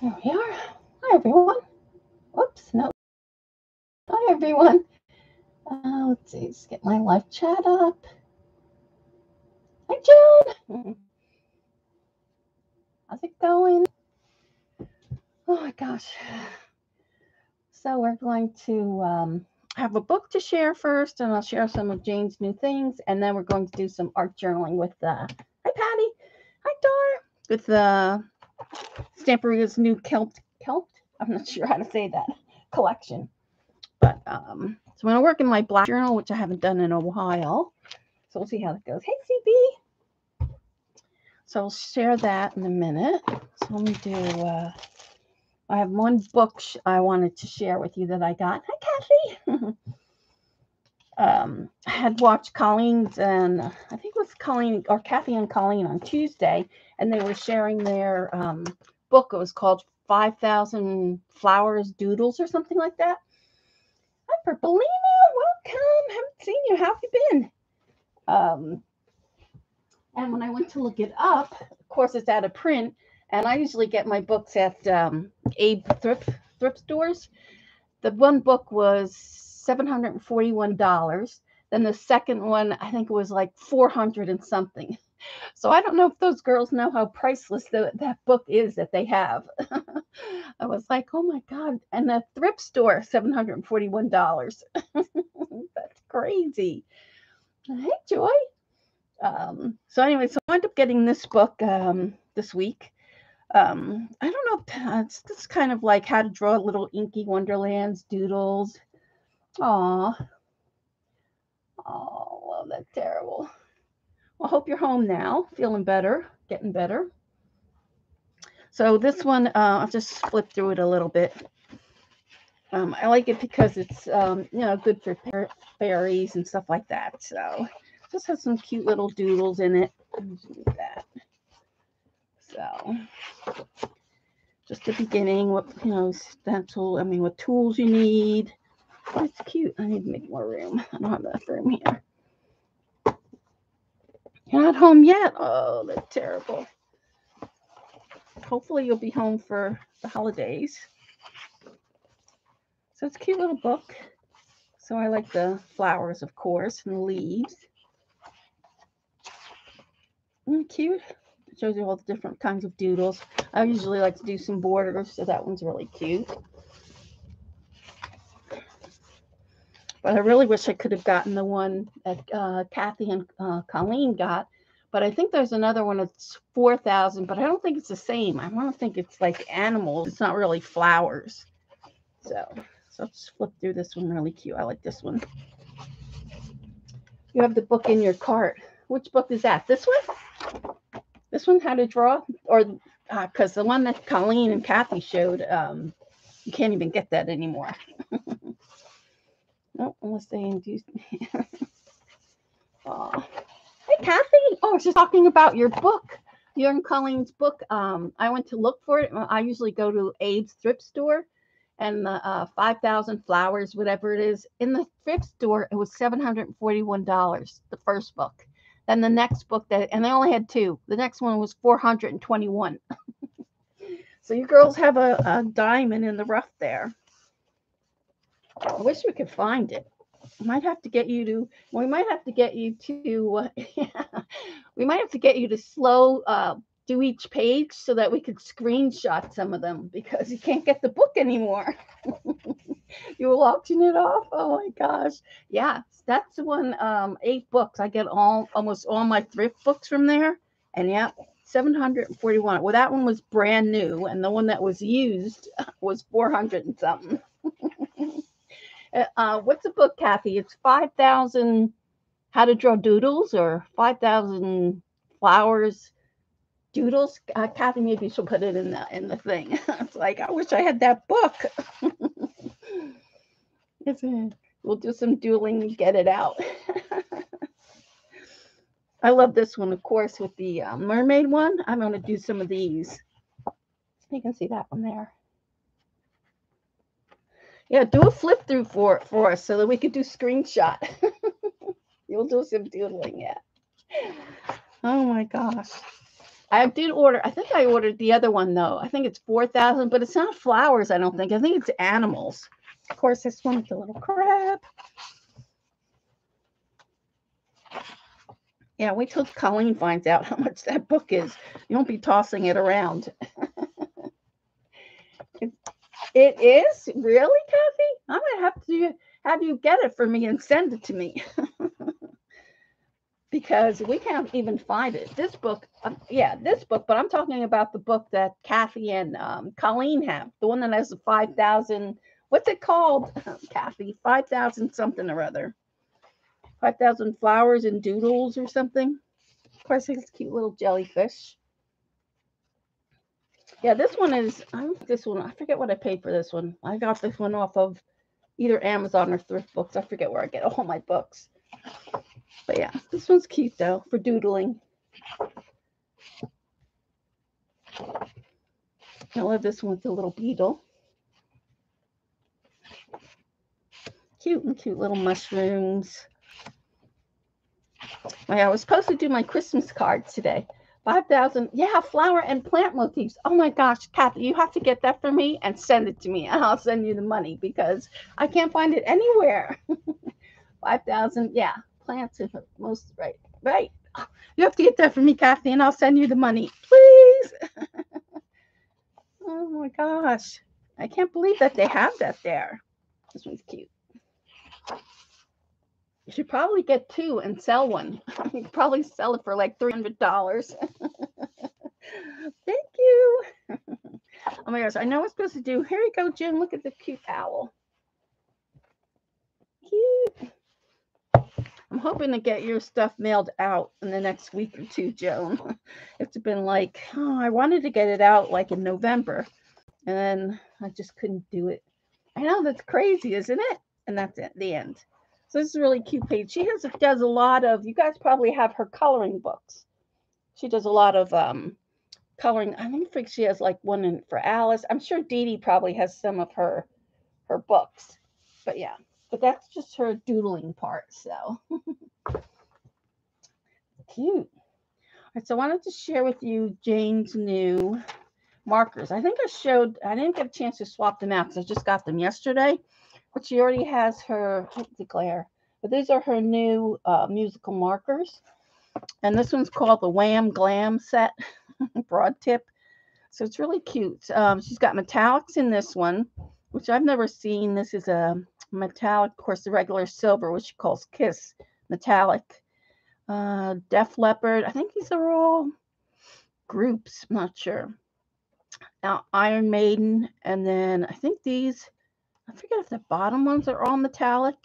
There we are. Hi, everyone. Whoops, no. Hi, everyone. Uh, let's see, let's get my live chat up. Hi, Joan. How's it going? Oh my gosh. So we're going to um, have a book to share first, and I'll share some of Jane's new things, and then we're going to do some art journaling with uh, hi Patty, hi Dar, with uh, Stamperia's new Celt Celt. I'm not sure how to say that collection, but um, so I'm gonna work in my black journal, which I haven't done in a while. So we'll see how that goes. Hey CB. So I'll share that in a minute. So let me do. Uh, I have one book I wanted to share with you that I got. Hi, Kathy. um, I had watched Colleen's and I think it was Colleen or Kathy and Colleen on Tuesday, and they were sharing their um, book. It was called 5,000 Flowers Doodles or something like that. Hi, Purpleina. Welcome. Haven't seen you. How have you been? Um, and when I went to look it up, of course, it's out of print. And I usually get my books at um, Abe thrift thrift stores. The one book was seven hundred and forty one dollars. Then the second one, I think it was like four hundred and something. So I don't know if those girls know how priceless the, that book is that they have. I was like, oh my god! And the thrift store, seven hundred and forty one dollars. That's crazy. Hey, Joy. Um, so anyway, so I wound up getting this book um, this week um i don't know it's just kind of like how to draw little inky wonderlands doodles oh oh well that's terrible. Well I hope you're home now feeling better getting better. So this one uh, i'll just flip through it a little bit. Um, i like it because it's um, you know good for fairies and stuff like that so. Just has some cute little doodles in it. That so. Just the beginning, what you know, stencil, I mean what tools you need. It's cute. I need to make more room. I don't have enough room here. You're not home yet. Oh, that's terrible. Hopefully you'll be home for the holidays. So it's a cute little book. So I like the flowers, of course, and the leaves. Isn't cute? shows you all the different kinds of doodles. I usually like to do some borders, so that one's really cute. But I really wish I could have gotten the one that uh, Kathy and uh, Colleen got. But I think there's another one that's 4,000, but I don't think it's the same. I want to think it's like animals. It's not really flowers. So, so let's flip through this one really cute. I like this one. You have the book in your cart. Which book is that? This one? this one how to draw or because uh, the one that colleen and kathy showed um you can't even get that anymore no unless they induce me oh. hey kathy oh she's talking about your book your and colleen's book um i went to look for it i usually go to abe's thrift store and the uh, 5000 flowers whatever it is in the thrift store it was $741 the first book then the next book that, and they only had two. The next one was 421. so you girls have a, a diamond in the rough there. I wish we could find it. Might have to get you to. We might have to get you to. Uh, we might have to get you to slow uh, do each page so that we could screenshot some of them because you can't get the book anymore. you will auction it off. Oh my gosh. Yeah, that's the one. Um, eight books. I get all almost all my thrift books from there. And yeah, 741. Well, that one was brand new, and the one that was used was 400 and something. Uh, uh, what's the book, Kathy? It's 5,000 How to Draw Doodles or 5,000 Flowers Doodles. Uh, Kathy, maybe she'll put it in the in the thing. it's like I wish I had that book. we'll do some dueling and get it out. I love this one, of course, with the uh, mermaid one. I'm going to do some of these. You can see that one there. Yeah, do a flip through for for us so that we could do screenshot. You'll do some doodling, yeah. Oh my gosh. I did order. I think I ordered the other one though. I think it's four thousand, but it's not flowers. I don't think. I think it's animals. Of course, this one with the little crab. Yeah, wait till Colleen finds out how much that book is. You won't be tossing it around. it, is really, Kathy. I'm gonna have to have you get it for me and send it to me. because we can't even find it. This book, um, yeah, this book, but I'm talking about the book that Kathy and um, Colleen have, the one that has the 5,000, what's it called, Kathy? 5,000 something or other. 5,000 flowers and doodles or something. Of course, it's cute little jellyfish. Yeah, this one is, I this one, I forget what I paid for this one. I got this one off of either Amazon or Thrift Books. I forget where I get all my books. But yeah, this one's cute though for doodling. I love this one with the little beetle. Cute and cute little mushrooms. I was supposed to do my Christmas cards today. 5,000. Yeah, flower and plant motifs. Oh my gosh, Kathy, you have to get that for me and send it to me, and I'll send you the money because I can't find it anywhere. 5,000. Yeah, plants in most right. Right. You have to get that for me, Kathy, and I'll send you the money. Please. oh my gosh. I can't believe that they have that there. This one's cute. You should probably get two and sell one. You could probably sell it for like $300. Thank you. oh my gosh, I know what I'm supposed to do. Here we go, Jim. Look at the cute owl. Cute. I'm hoping to get your stuff mailed out in the next week or two, Joan. It's been like, oh, I wanted to get it out like in November, and then I just couldn't do it. I know that's crazy, isn't it? And that's it, the end. So this is a really cute page. She has does a lot of. You guys probably have her coloring books. She does a lot of um, coloring. I think she has like one in, for Alice. I'm sure Dee Dee probably has some of her her books. But yeah but that's just her doodling part. So cute. All right, so I wanted to share with you Jane's new markers. I think I showed, I didn't get a chance to swap them out because I just got them yesterday, but she already has her, declare, but these are her new uh, musical markers. And this one's called the Wham Glam set, broad tip. So it's really cute. Um, she's got metallics in this one, which I've never seen. This is a metallic, of course, the regular silver, which she calls Kiss metallic. Uh, Def Leppard, I think these are all groups, I'm not sure. Now, Iron Maiden, and then I think these, I forget if the bottom ones are all metallic.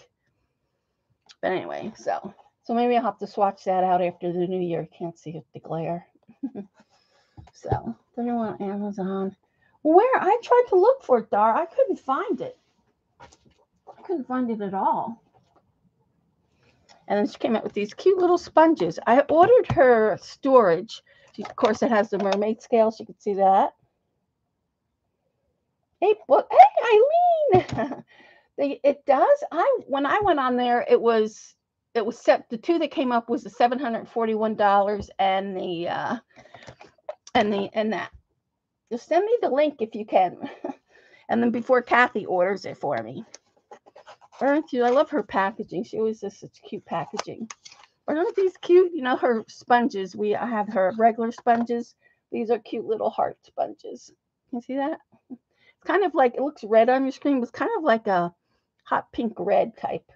But anyway, so so maybe I'll have to swatch that out after the new year. Can't see it, the glare. so, they're on Amazon. Where I tried to look for it, Dar, I couldn't find it I couldn't find it at all. And then she came out with these cute little sponges. I ordered her storage. She, of course, it has the mermaid scales. You can see that. Hey, well, hey, Eileen. it does. I when I went on there, it was it was set. The two that came up was the seven hundred forty one dollars and the uh, and the and that. Just send me the link if you can, and then before Kathy orders it for me. Aren't you? I love her packaging. She always does such cute packaging. Aren't these cute? You know, her sponges. We have her regular sponges. These are cute little heart sponges. Can you see that? Kind of like, it looks red on your screen, it's kind of like a hot pink red type.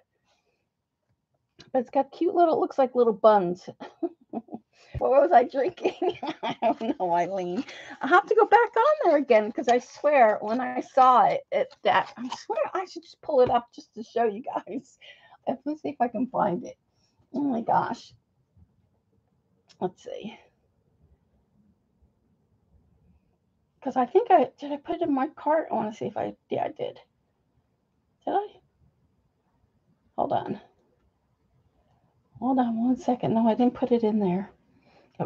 But it's got cute little, it looks like little buns. what was I drinking? I don't know, Eileen. I have to go back on there again because I swear when I saw it, it that I swear I should just pull it up just to show you guys. Let's see if I can find it. Oh my gosh. Let's see. Because I think I did I put it in my cart? I want to see if I yeah I did. Did I? Hold on. Hold on one second. No, I didn't put it in there.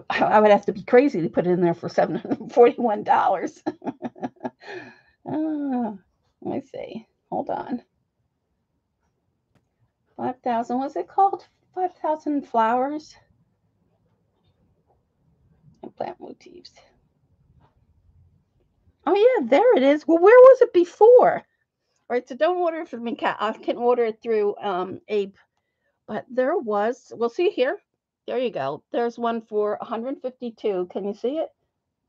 I would have to be crazy to put it in there for $741. oh, ah, let me see. Hold on. 5,000. What's it called? 5,000 flowers. And plant motifs. Oh yeah, there it is. Well, where was it before? All right, so don't order it from me. I can order it through um Abe, but there was. We'll see here. There you go. There's one for 152. Can you see it?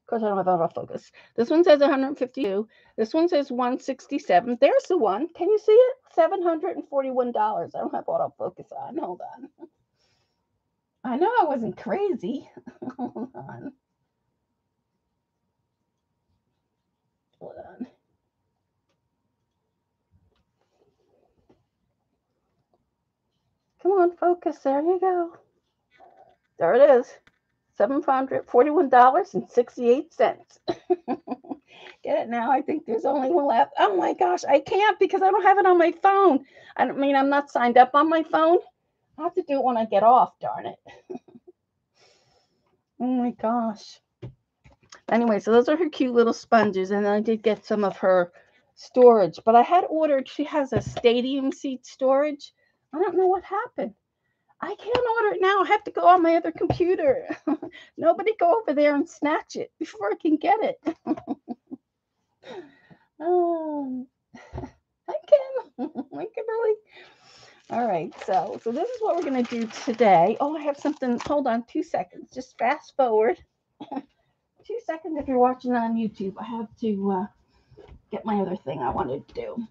Of course, I don't have autofocus. This one says 152. This one says 167. There's the one. Can you see it? $741. I don't have autofocus on. Hold on. I know I wasn't crazy. Hold on. Hold on. Come on, focus. There you go. There it is. $741.68. Get it now? I think there's only one left. Oh my gosh, I can't because I don't have it on my phone. I don't mean I'm not signed up on my phone. I have to do it when I get off, darn it. oh my gosh. Anyway, so those are her cute little sponges, and I did get some of her storage, but I had ordered, she has a stadium seat storage. I don't know what happened. I can't order it now. I have to go on my other computer. Nobody go over there and snatch it before I can get it. oh, hi Kim. Hi Kimberly. All right, so so this is what we're gonna do today. Oh, I have something. Hold on, two seconds. Just fast forward. two seconds if you're watching on YouTube. I have to uh, get my other thing I wanted to do.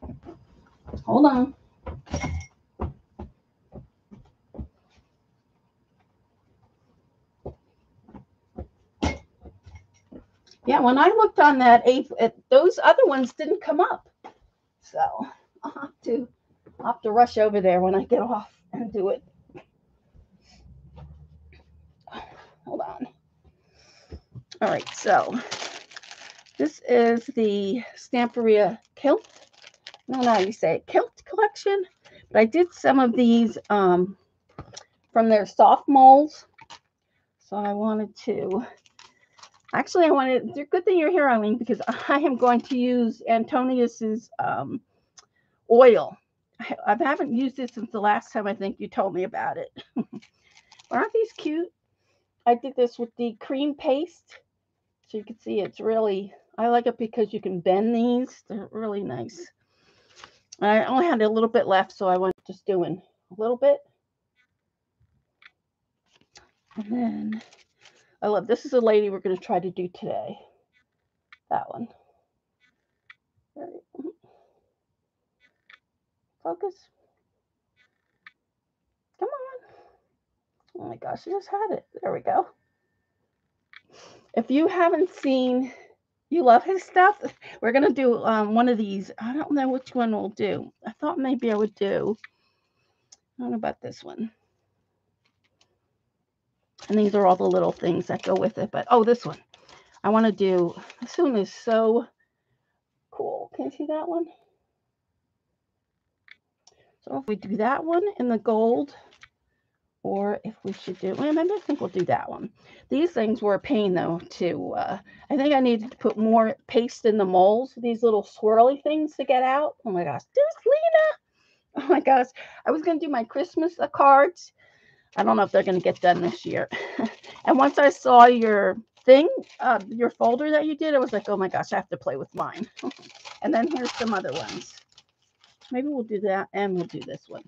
Hold on. Yeah, when I looked on that those other ones didn't come up. So I'll have to I'll have to rush over there when I get off and do it. Hold on. All right, so this is the Stamperia kilt. I don't know how you say it, kilt collection. But I did some of these um, from their soft molds. So I wanted to Actually, I wanted, good thing you're here, Eileen, because I am going to use Antonius's um, oil. I, I haven't used it since the last time I think you told me about it. Aren't these cute? I did this with the cream paste. So you can see it's really, I like it because you can bend these. They're really nice. I only had a little bit left, so I went just doing a little bit. And then I love this is a lady we're going to try to do today. That one. Focus. Come on. Oh my gosh, I just had it. There we go. If you haven't seen, you love his stuff, we're going to do um, one of these. I don't know which one we'll do. I thought maybe I would do, I don't know about this one. And these are all the little things that go with it. But oh, this one. I want to do this one is so cool. Can you see that one? So if we do that one in the gold, or if we should do, well, maybe I think we'll do that one. These things were a pain though to, uh, I think I needed to put more paste in the molds, these little swirly things to get out. Oh my gosh, there's Lena. Oh my gosh, I was going to do my Christmas cards I don't know if they're going to get done this year. and once I saw your thing, uh, your folder that you did, I was like, oh my gosh, I have to play with mine. and then here's some other ones. Maybe we'll do that and we'll do this one.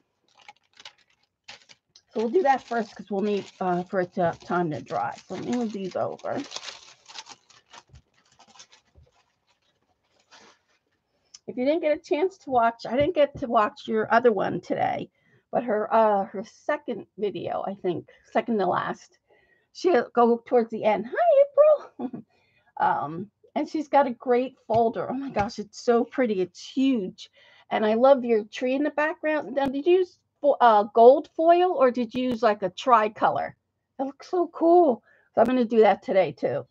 So we'll do that first because we'll need uh, for it to time to dry. So let me move these over. If you didn't get a chance to watch, I didn't get to watch your other one today but her uh her second video, I think, second to last, she'll go towards the end. Hi, April. um, and she's got a great folder. Oh my gosh, it's so pretty. It's huge. And I love your tree in the background. Now, did you use uh, gold foil or did you use like a tricolor? It looks so cool. So I'm going to do that today too.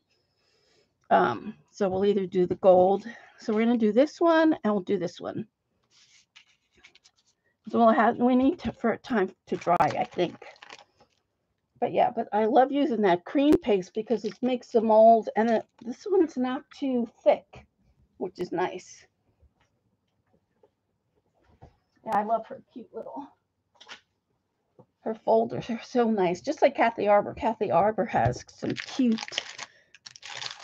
Um, so we'll either do the gold. So we're going to do this one and we'll do this one. So we'll have, we need to, for time to dry, I think. But yeah, but I love using that cream paste because it makes the mold and it, this one's not too thick, which is nice. Yeah, I love her cute little, her folders are so nice. Just like Kathy Arbor. Kathy Arbor has some cute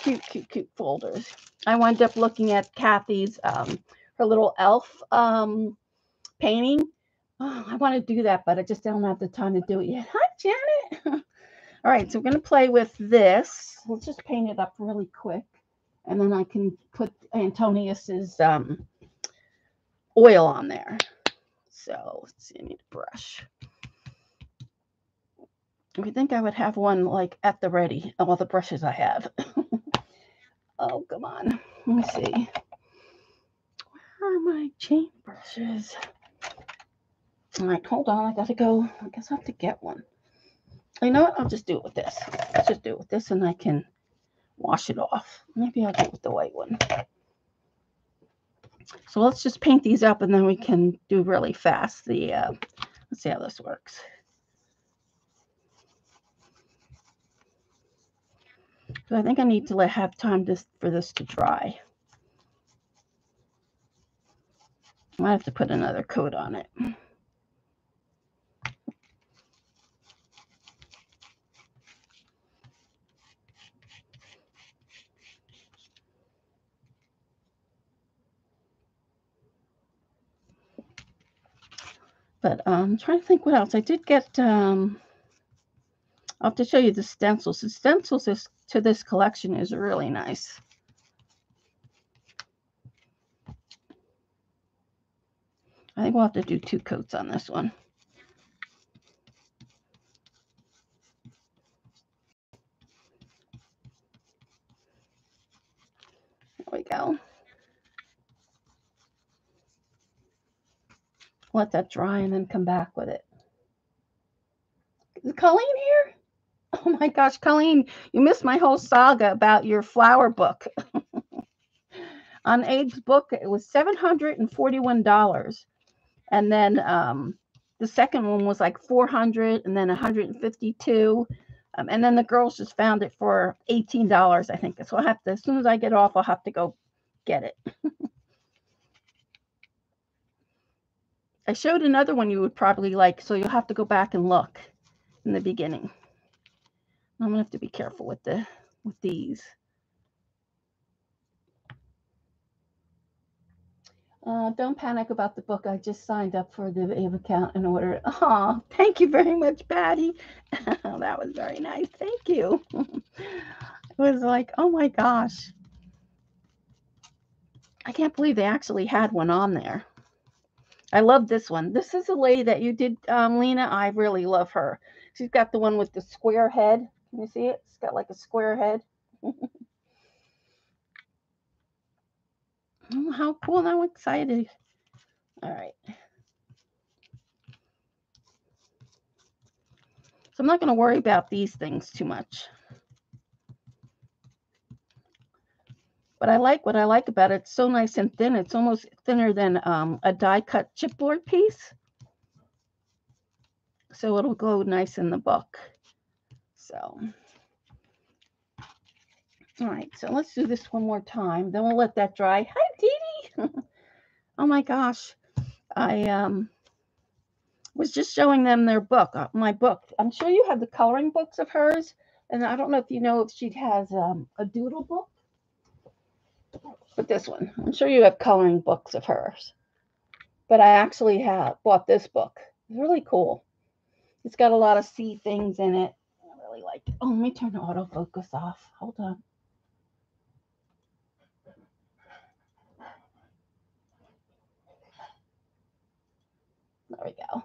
cute, cute, cute folders. I wound up looking at Kathy's um, her little elf um, painting. Oh, I want to do that, but I just don't have the time to do it yet. Hi, Janet. All right, so we're going to play with this. Let's just paint it up really quick. And then I can put Antonius's um, oil on there. So let's see, I need a brush. I think I would have one like at the ready, all the brushes I have. oh, come on. Let me see. Where are my chain brushes? All right, hold on. I got to go. I guess I have to get one. You know what? I'll just do it with this. Let's just do it with this and I can wash it off. Maybe I'll do it with the white one. So let's just paint these up and then we can do really fast the, uh, let's see how this works. So I think I need to let have time to, for this to dry. I might have to put another coat on it. But um, I'm trying to think what else. I did get, um, I'll have to show you the stencils. The stencils is, to this collection is really nice. I think we'll have to do two coats on this one. There we go. let that dry and then come back with it. Is Colleen here? Oh my gosh, Colleen, you missed my whole saga about your flower book. On Abe's book, it was $741. And then um, the second one was like 400 and then 152 um, and then the girls just found it for $18, I think. So I'll have to, as soon as I get off, I'll have to go get it. I showed another one you would probably like, so you'll have to go back and look in the beginning. I'm gonna have to be careful with the with these. Uh, don't panic about the book. I just signed up for the Ava account and ordered. Oh, thank you very much, Patty. that was very nice. Thank you. it was like, oh my gosh. I can't believe they actually had one on there. I love this one. This is a lady that you did, um, Lena. I really love her. She's got the one with the square head. Can you see it? It's got like a square head. oh, how cool. I'm excited. All right. So I'm not going to worry about these things too much. But I like what I like about it. It's so nice and thin. It's almost thinner than um, a die cut chipboard piece. So it'll go nice in the book. So, all right. So let's do this one more time. Then we'll let that dry. Hi, Dee Dee. oh my gosh. I um was just showing them their book, uh, my book. I'm sure you have the coloring books of hers. And I don't know if you know if she has um, a doodle book but this one. I'm sure you have coloring books of hers. But I actually have bought this book. It's really cool. It's got a lot of sea things in it. Really like it. Oh, let me turn the autofocus off. Hold on. There we go.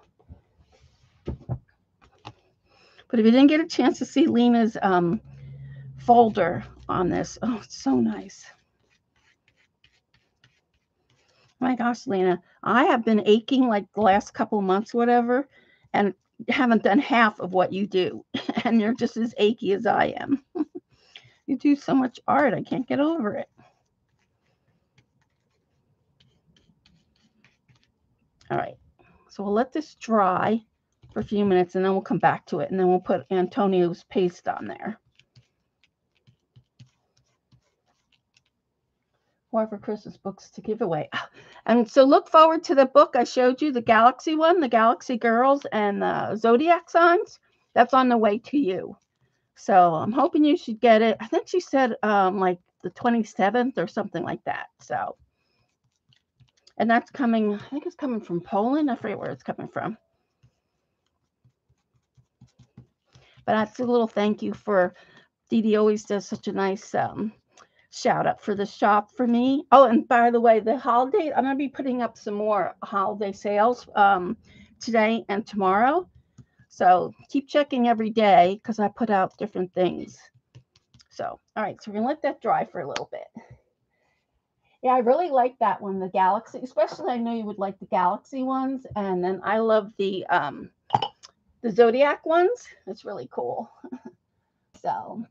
But if you didn't get a chance to see Lena's um, folder on this, oh, it's so nice my gosh, Lena, I have been aching like the last couple months, whatever, and haven't done half of what you do. And you're just as achy as I am. you do so much art, I can't get over it. All right, so we'll let this dry for a few minutes and then we'll come back to it and then we'll put Antonio's paste on there. For Christmas books to give away. And so look forward to the book I showed you, the Galaxy one, the Galaxy Girls and the Zodiac signs. That's on the way to you. So I'm hoping you should get it. I think she said um, like the 27th or something like that. So, and that's coming, I think it's coming from Poland. I forget where it's coming from. But that's a little thank you for Dee Dee always does such a nice um, shout out for the shop for me. Oh, and by the way, the holiday, I'm going to be putting up some more holiday sales um, today and tomorrow. So keep checking every day because I put out different things. So, all right, so we're gonna let that dry for a little bit. Yeah, I really like that one, the Galaxy, especially I know you would like the Galaxy ones. And then I love the um the Zodiac ones. It's really cool. so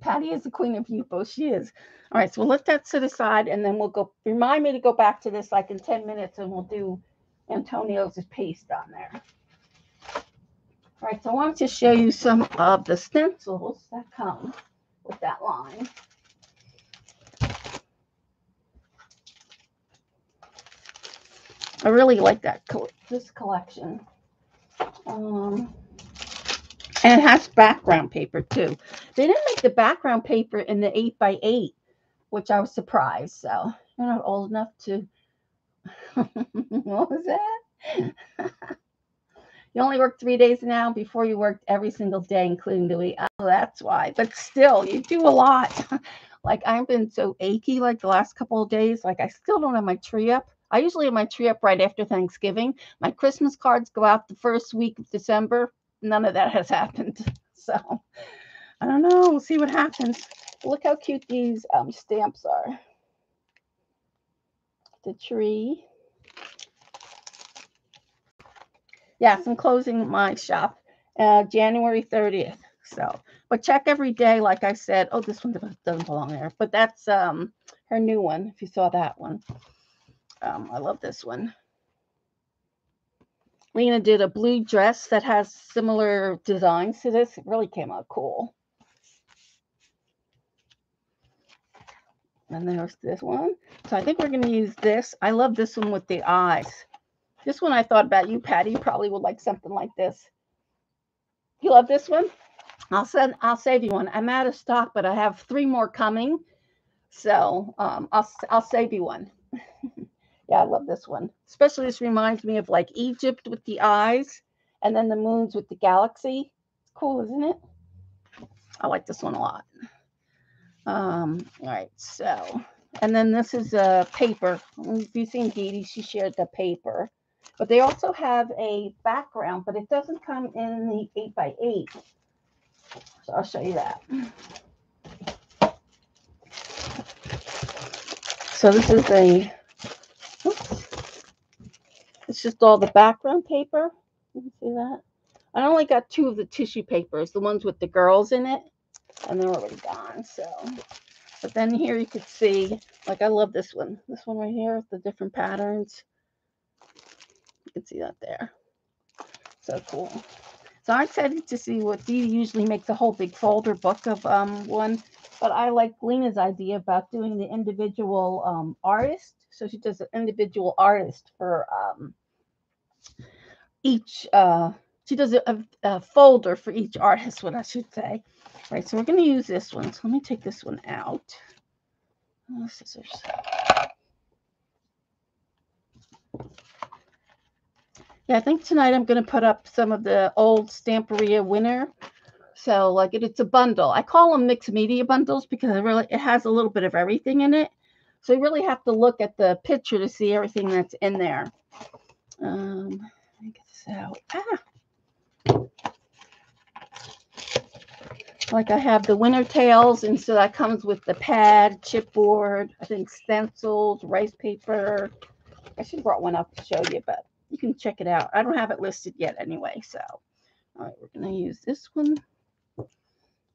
Patty is the queen of Yupo. She is. All right, so we'll let that sit aside and then we'll go remind me to go back to this like in 10 minutes and we'll do Antonio's paste on there. All right, so I wanted to show you some of the stencils that come with that line. I really like that this collection. Um, and it has background paper too. They didn't make the background paper in the 8 by 8 which I was surprised. So you're not old enough to. what was that? You only work three days now before you worked every single day, including the week. Oh, that's why. But still, you do a lot. like I've been so achy like the last couple of days. Like I still don't have my tree up. I usually have my tree up right after Thanksgiving. My Christmas cards go out the first week of December. None of that has happened. So I don't know. We'll see what happens. Look how cute these um, stamps are. The tree. yes, I'm closing my shop uh, January 30th. So, but check every day, like I said. Oh, this one doesn't belong there, but that's um her new one. If you saw that one, um, I love this one. Lena did a blue dress that has similar designs to this. It really came out cool. And there's this one. So I think we're going to use this. I love this one with the eyes. This one I thought about you, Patty. You probably would like something like this. You love this one? I'll send. I'll save you one. I'm out of stock, but I have three more coming. So um, I'll I'll save you one. yeah, I love this one. Especially this reminds me of like Egypt with the eyes, and then the moons with the galaxy. It's cool, isn't it? I like this one a lot. Um, all right, so and then this is a paper. If you've seen Dee she shared the paper. But they also have a background, but it doesn't come in the 8 by 8 So I'll show you that. So this is a, it's just all the background paper. You can see that. I only got two of the tissue papers, the ones with the girls in it, and they're already gone. So, but then here you could see, like I love this one, this one right here, with the different patterns. You can see that there. So cool. So I'm excited to see what Dee usually makes a whole big folder book of um, one. But I like Lena's idea about doing the individual um, artist. So she does an individual artist for um, each. Uh, she does a, a, folder for each artist, what I should say. Right, so we're going to use this one. So let me take this one out. Oh, scissors. Yeah, I think tonight I'm going to put up some of the old Stamperia winner. So like it, it's a bundle. I call them mixed media bundles because it really it has a little bit of everything in it. So you really have to look at the picture to see everything that's in there. Um, let me get this out. Ah. Like I have the Winter Tales, and so that comes with the pad, chipboard, I think stencils, rice paper. I should have brought one up to show you, but you can check it out. I don't have it listed yet anyway. So, all right, we're going to use this one.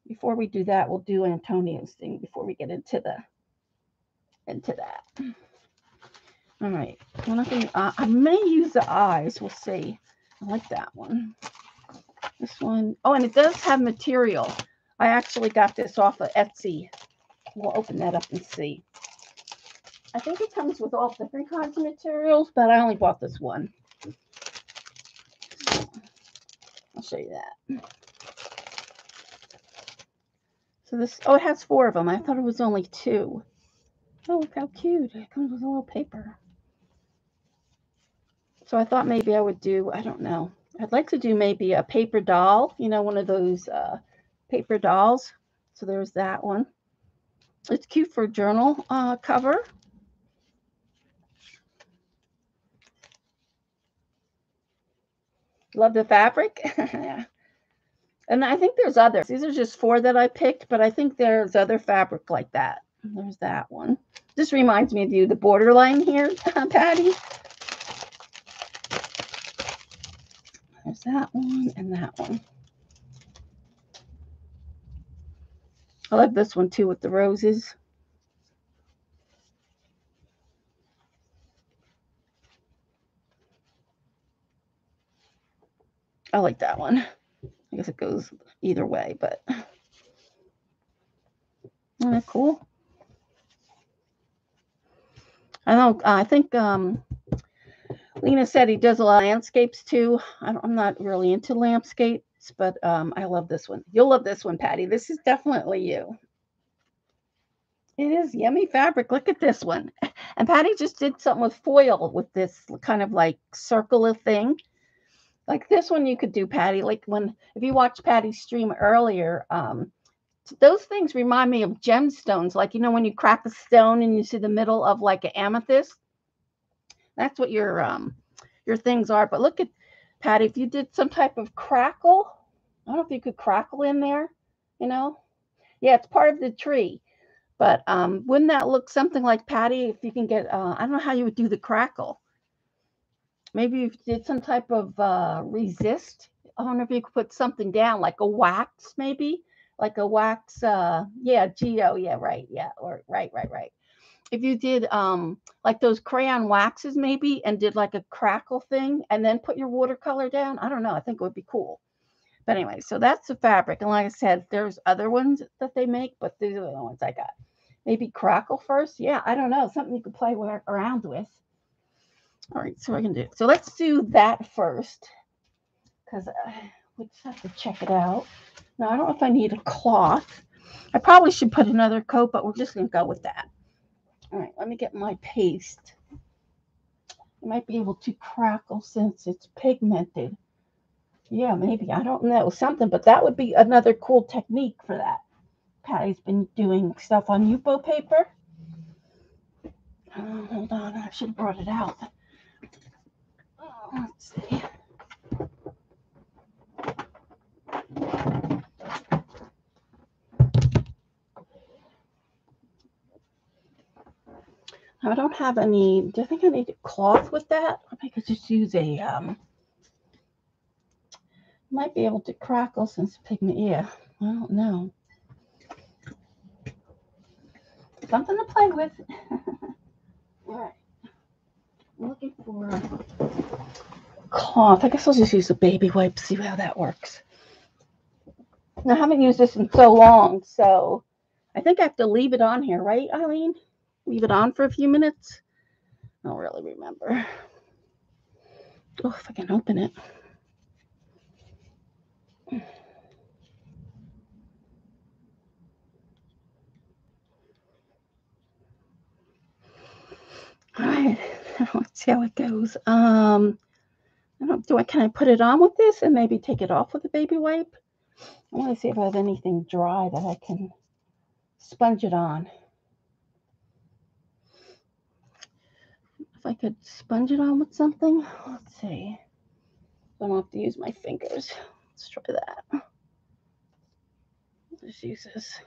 Before we do that, we'll do Antonio's thing before we get into the into that. All right, one of the uh, I may use the eyes. We'll see. I like that one. This one. Oh, and it does have material. I actually got this off of Etsy. We'll open that up and see. I think it comes with all different kinds of materials, but I only bought this one. I'll show you that. So this, oh, it has four of them. I thought it was only two. Oh, look how cute. It comes with a little paper. So I thought maybe I would do, I don't know. I'd like to do maybe a paper doll, you know, one of those uh, paper dolls. So there's that one. It's cute for journal uh, cover. Love the fabric. yeah. And I think there's others. These are just four that I picked, but I think there's other fabric like that. There's that one. This reminds me of you, the borderline here, Patty. There's that one and that one. I like this one too with the roses. I like that one. I guess it goes either way, but isn't that cool? I know. I think um, Lena said he does a lot of landscapes too. I'm not really into landscapes, but um, I love this one. You'll love this one, Patty. This is definitely you. It is yummy fabric. Look at this one. And Patty just did something with foil with this kind of like circular thing. Like this one you could do, Patty. Like when, if you watch Patty's stream earlier, um, those things remind me of gemstones. Like, you know, when you crack a stone and you see the middle of like an amethyst, that's what your um your things are. But look at Patty, if you did some type of crackle, I don't know if you could crackle in there, you know. Yeah, it's part of the tree. But um, wouldn't that look something like Patty if you can get uh, I don't know how you would do the crackle. Maybe you did some type of uh, resist. I don't know if you could put something down, like a wax, maybe, like a wax. Uh, yeah, geo. Yeah, right. Yeah, or right, right, right if you did um like those crayon waxes maybe and did like a crackle thing and then put your watercolor down i don't know i think it would be cool. But anyway so that's the fabric and like i said there's other ones that they make but these are the ones i got. Maybe crackle first? Yeah i don't know something you could play around with. All right so i can do so let's do that first because i would have to check it out. Now i don't know if i need a cloth. I probably should put another coat but we're just going to go with that all right, let me get my paste. I might be able to crackle since it's pigmented. Yeah, maybe. I don't know. Something, but that would be another cool technique for that. Patty's been doing stuff on Yupo paper. Oh, hold on. I should have brought it out. Oh, let's see. I don't have any. Do you think I need cloth with that? I could just use a. Um, might be able to crackle since pigment. Yeah, I don't know. Something to play with. All right. I'm looking for cloth. I guess I'll just use a baby wipe, see how that works. Now, I haven't used this in so long, so I think I have to leave it on here, right, Eileen? Leave it on for a few minutes. I don't really remember. Oh, if I can open it. All right, let's see how it goes. Um, I don't do I can I put it on with this and maybe take it off with a baby wipe? I want to see if I have anything dry that I can sponge it on. If I could sponge it on with something. Let's see. I don't have to use my fingers. Let's try that. Let's use this.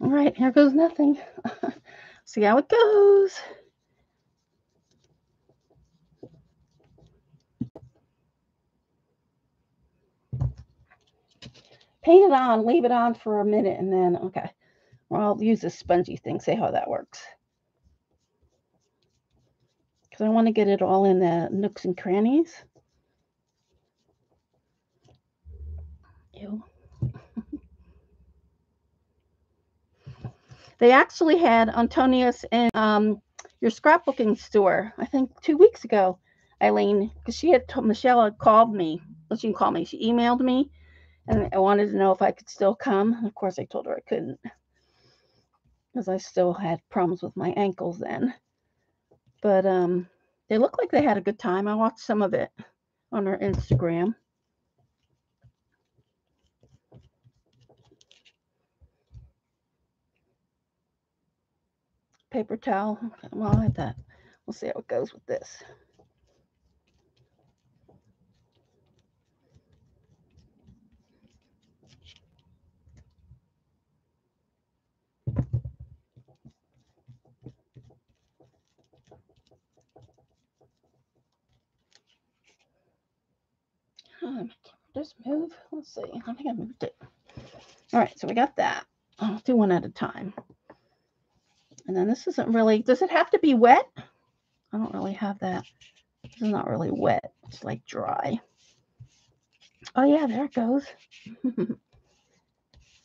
All right, here goes nothing. See how it goes. Paint it on, leave it on for a minute, and then, okay. Well, I'll use this spongy thing, see how that works. Because I want to get it all in the nooks and crannies. Ew. they actually had Antonius in um, your scrapbooking store, I think two weeks ago, Eileen, because she had told Michelle had called me. Well, she didn't call me. She emailed me, and I wanted to know if I could still come. Of course, I told her I couldn't because I still had problems with my ankles then. But um, they looked like they had a good time. I watched some of it on her Instagram. Paper towel. Well, I that. We'll see how it goes with this. Oh, just move. Let's see. I think I moved it. All right, so we got that. I'll do one at a time. And then this isn't really, does it have to be wet? I don't really have that. This is not really wet. It's like dry. Oh yeah, there it goes.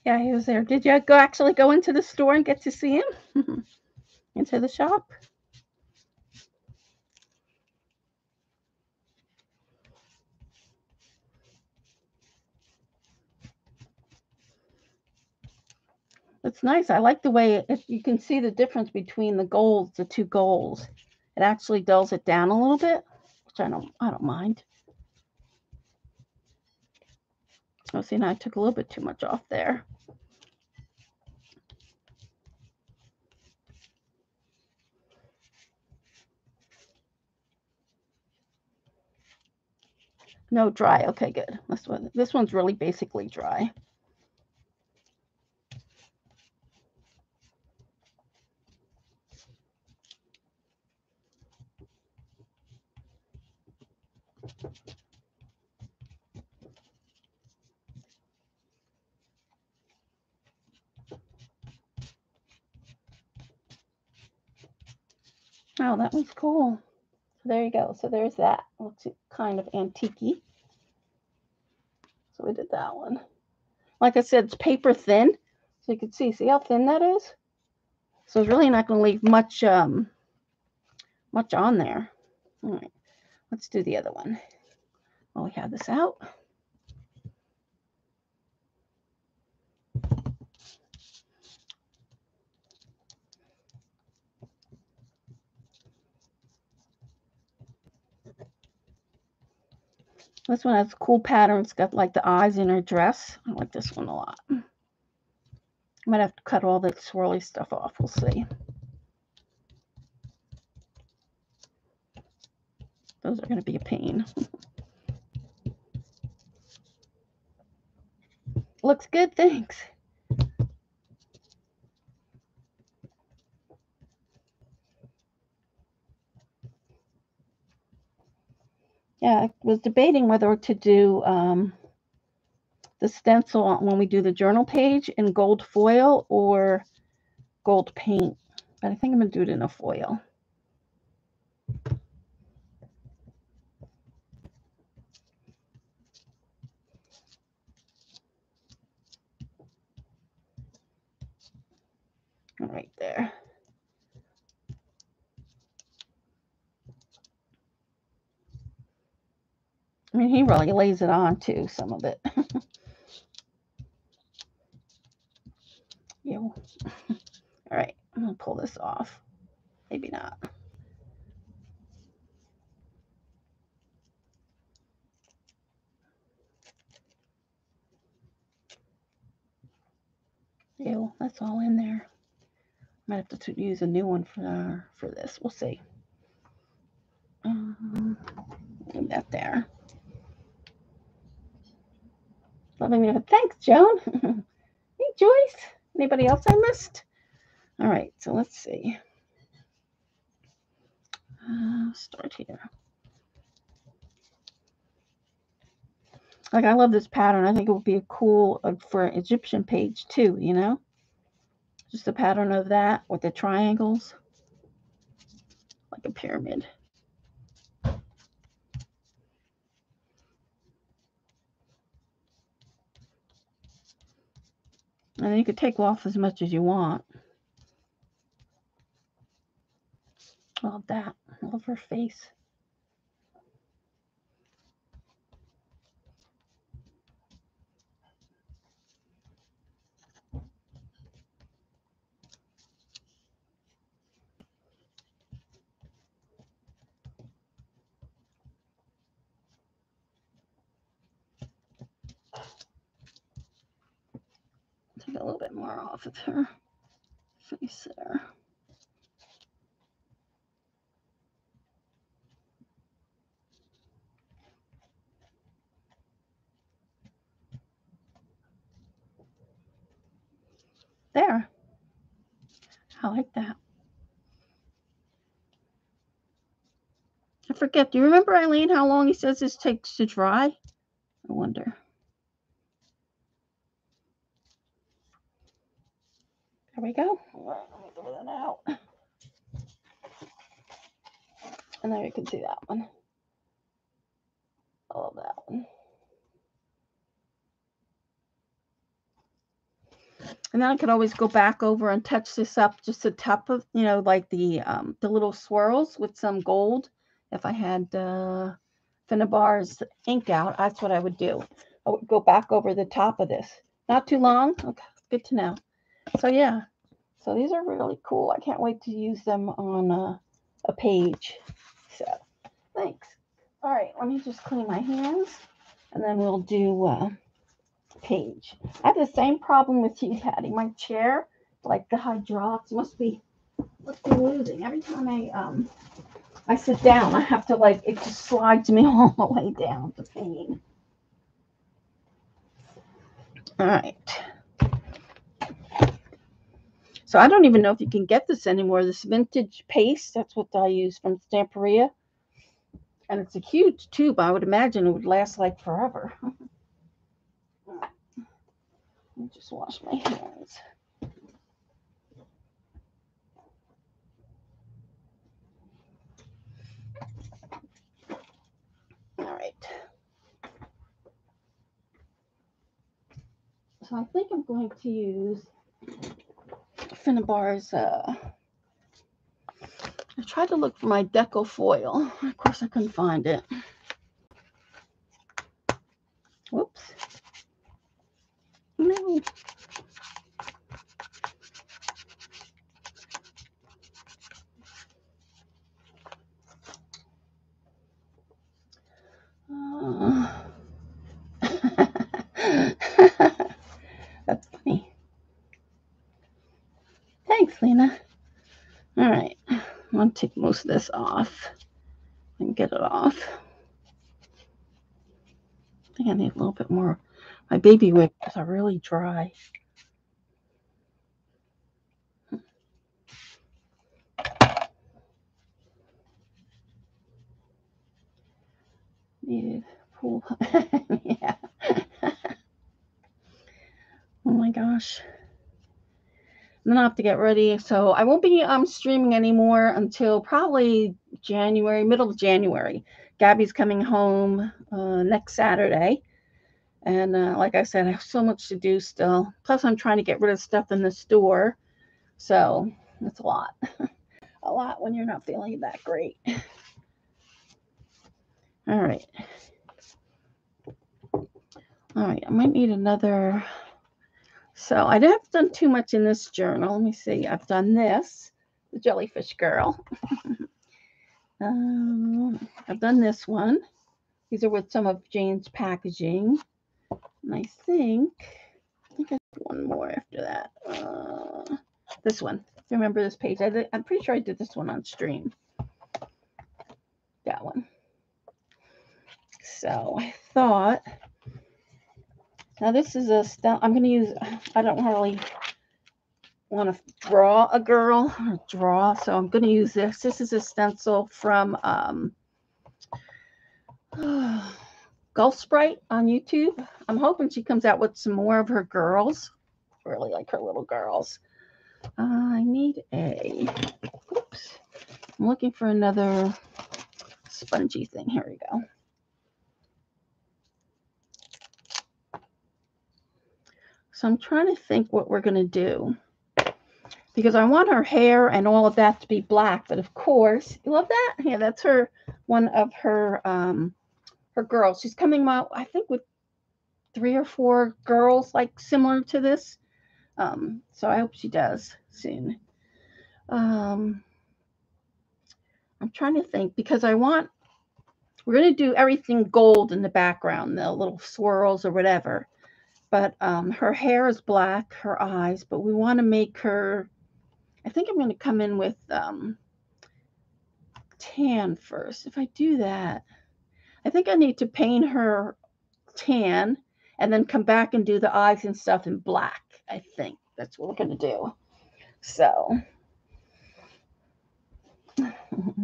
yeah, he was there. Did you go actually go into the store and get to see him? into the shop? It's nice. I like the way it, you can see the difference between the goals, the two goals. It actually dulls it down a little bit, which I don't I don't mind. Oh, see, now I took a little bit too much off there. No dry. Okay, good. This one, this one's really basically dry. Cool. So there you go. So there's that. Looks kind of antique So we did that one. Like I said, it's paper thin. So you can see, see how thin that is? So it's really not going to leave much um much on there. All right. Let's do the other one. While we have this out. This one has cool pattern. It's got like the eyes in her dress. I like this one a lot. I might have to cut all the swirly stuff off. We'll see. Those are going to be a pain. Looks good, thanks. Yeah, I was debating whether to do um, the stencil when we do the journal page in gold foil or gold paint. But I think I'm going to do it in a foil. Right there. I mean, he really lays it on too, some of it. Ew. All right, I'm gonna pull this off. Maybe not. Ew, that's all in there. Might have to use a new one for for this. We'll see. Um, leave that there. Loving you. Thanks, Joan. hey, Joyce. Anybody else I missed? All right, so let's see. Uh, start here. Like, I love this pattern. I think it would be a cool uh, for an Egyptian page too, you know? Just a pattern of that with the triangles, like a pyramid. And you could take off as much as you want. Love that. Love her face. More off of her face there. There. I like that. I forget. Do you remember, Eileen, how long he says this takes to dry? I wonder. There we go. Throw that out. And there you can see that one. I love that one. And then I could always go back over and touch this up just the top of, you know, like the um, the little swirls with some gold. If I had uh, Finnabair's ink out, that's what I would do. I would go back over the top of this. Not too long. Okay, good to know. So yeah, so these are really cool. I can't wait to use them on a, a page. So thanks. All right, let me just clean my hands and then we'll do uh, page. I have the same problem with you, Patty. My chair, like the hydraulics, must be must losing. Every time I um I sit down, I have to like it just slides me all the way down. The pain. All right. So I don't even know if you can get this anymore. This vintage paste, that's what I use from Stamperia. And it's a huge tube. I would imagine it would last like forever. Let me just wash my hands. All right. So I think I'm going to use Finnabair's. Uh, I tried to look for my deco foil. Of course, I couldn't find it. Whoops. No. Uh, That's funny. Thanks, Lena. All right. I'm going to take most of this off and get it off. I think I need a little bit more. My baby wipes are really dry. Needed pool. yeah. oh my gosh. Then I have to get ready. So I won't be um streaming anymore until probably January, middle of January. Gabby's coming home uh, next Saturday. And uh, like I said, I have so much to do still. Plus, I'm trying to get rid of stuff in the store. So it's a lot. a lot when you're not feeling that great. All right. All right, I might need another. So I haven't have done too much in this journal. Let me see. I've done this, the jellyfish girl. um, I've done this one. These are with some of Jane's packaging. And I think, I think I did one more after that. Uh, this one. Remember this page? I did, I'm pretty sure I did this one on stream. That one. So I thought, now this is a stem. I'm going to use, I don't really want to draw a girl or draw, so I'm going to use this. This is a stencil from um, Gulf Sprite on YouTube. I'm hoping she comes out with some more of her girls. Really like her little girls. Uh, I need a, oops, I'm looking for another spongy thing. Here we go. So I'm trying to think what we're going to do. because I want her hair and all of that to be black. But of course, you love that? Yeah, that's her one of her um her girls. She's coming out, I think, with three or four girls like similar to this. Um, so I hope she does soon. Um, I'm trying to think because I want we're going to do everything gold in the background, the little swirls or whatever. But um, her hair is black, her eyes, but we want to make her. I think I'm going to come in with um, tan first. If I do that, I think I need to paint her tan and then come back and do the eyes and stuff in black. I think that's what we're going to do. So, Brenda,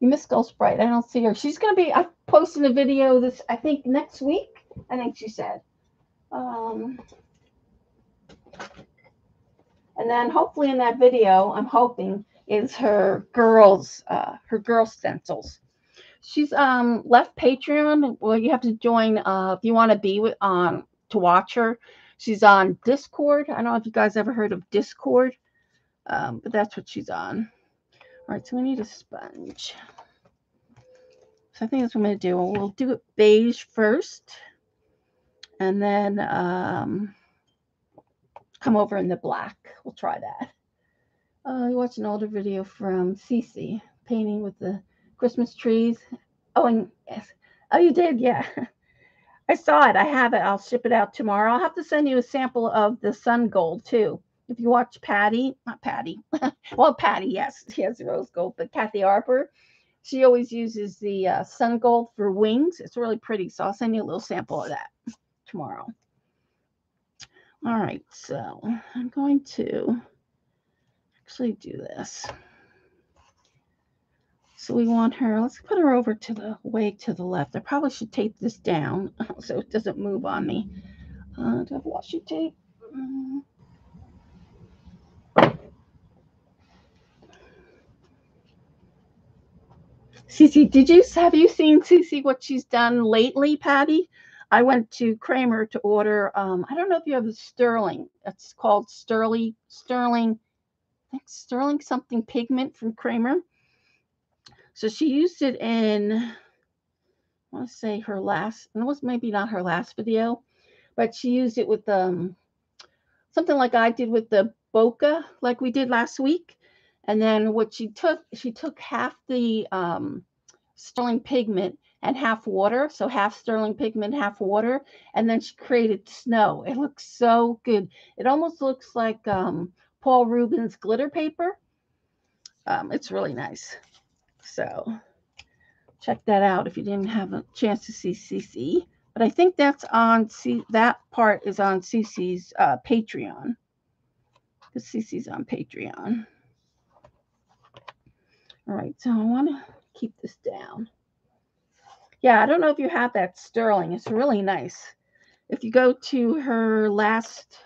you miss Ghost Sprite. I don't see her. She's going to be, I'm posting a video this, I think, next week. I think she said. Um, and then hopefully in that video, I'm hoping is her girls, uh, her girl stencils. She's um left Patreon. Well, you have to join uh if you want to be with on um, to watch her. She's on Discord. I don't know if you guys ever heard of Discord, um, but that's what she's on. All right, so we need a sponge. So I think that's what I'm going to do. We'll do it beige first, and then um, come over in the black. We'll try that. Uh, you watched an older video from Cece painting with the Christmas trees. Oh, and yes. Oh, you did? Yeah. I saw it. I have it. I'll ship it out tomorrow. I'll have to send you a sample of the sun gold too. If you watch Patty, not Patty, well, Patty, yes, she has rose gold, but Kathy Harper, she always uses the uh, sun gold for wings. It's really pretty. So I'll send you a little sample of that tomorrow. All right. So I'm going to actually do this. So we want her, let's put her over to the way to the left. I probably should tape this down so it doesn't move on me. Uh, do I have washi tape? Um, Cece, did you have you seen Cece what she's done lately, Patty? I went to Kremer to order. Um, I don't know if you have Sterling. It's called Sterling Sterling. I think Sterling something pigment from Kremer. So she used it in, I want to say her last, and it was maybe not her last video, but she used it with um something like I did with the bokeh, like we did last week. And then what she took, she took half the um, sterling pigment and half water. So half sterling pigment, half water. And then she created snow. It looks so good. It almost looks like um, Paul Rubens glitter paper. Um, it's really nice. So check that out if you didn't have a chance to see CC. But I think that's on C that part is on CC's uh, Patreon. Because CC's on Patreon. All right, so I want to keep this down. Yeah, I don't know if you have that sterling. It's really nice. If you go to her last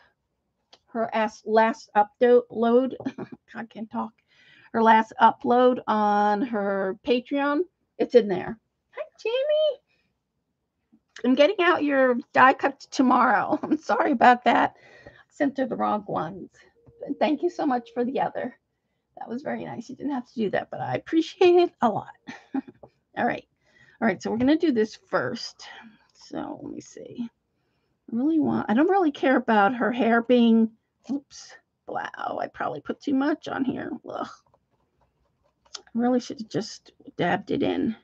her last upload, I can't talk her last upload on her Patreon. It's in there. Hi, Jamie. I'm getting out your die cut tomorrow. I'm sorry about that. I sent her the wrong ones. thank you so much for the other. That was very nice. You didn't have to do that, but I appreciate it a lot. All right. All right. So we're going to do this first. So let me see. I really want, I don't really care about her hair being, oops, wow. I probably put too much on here. Ugh. I really should have just dabbed it in.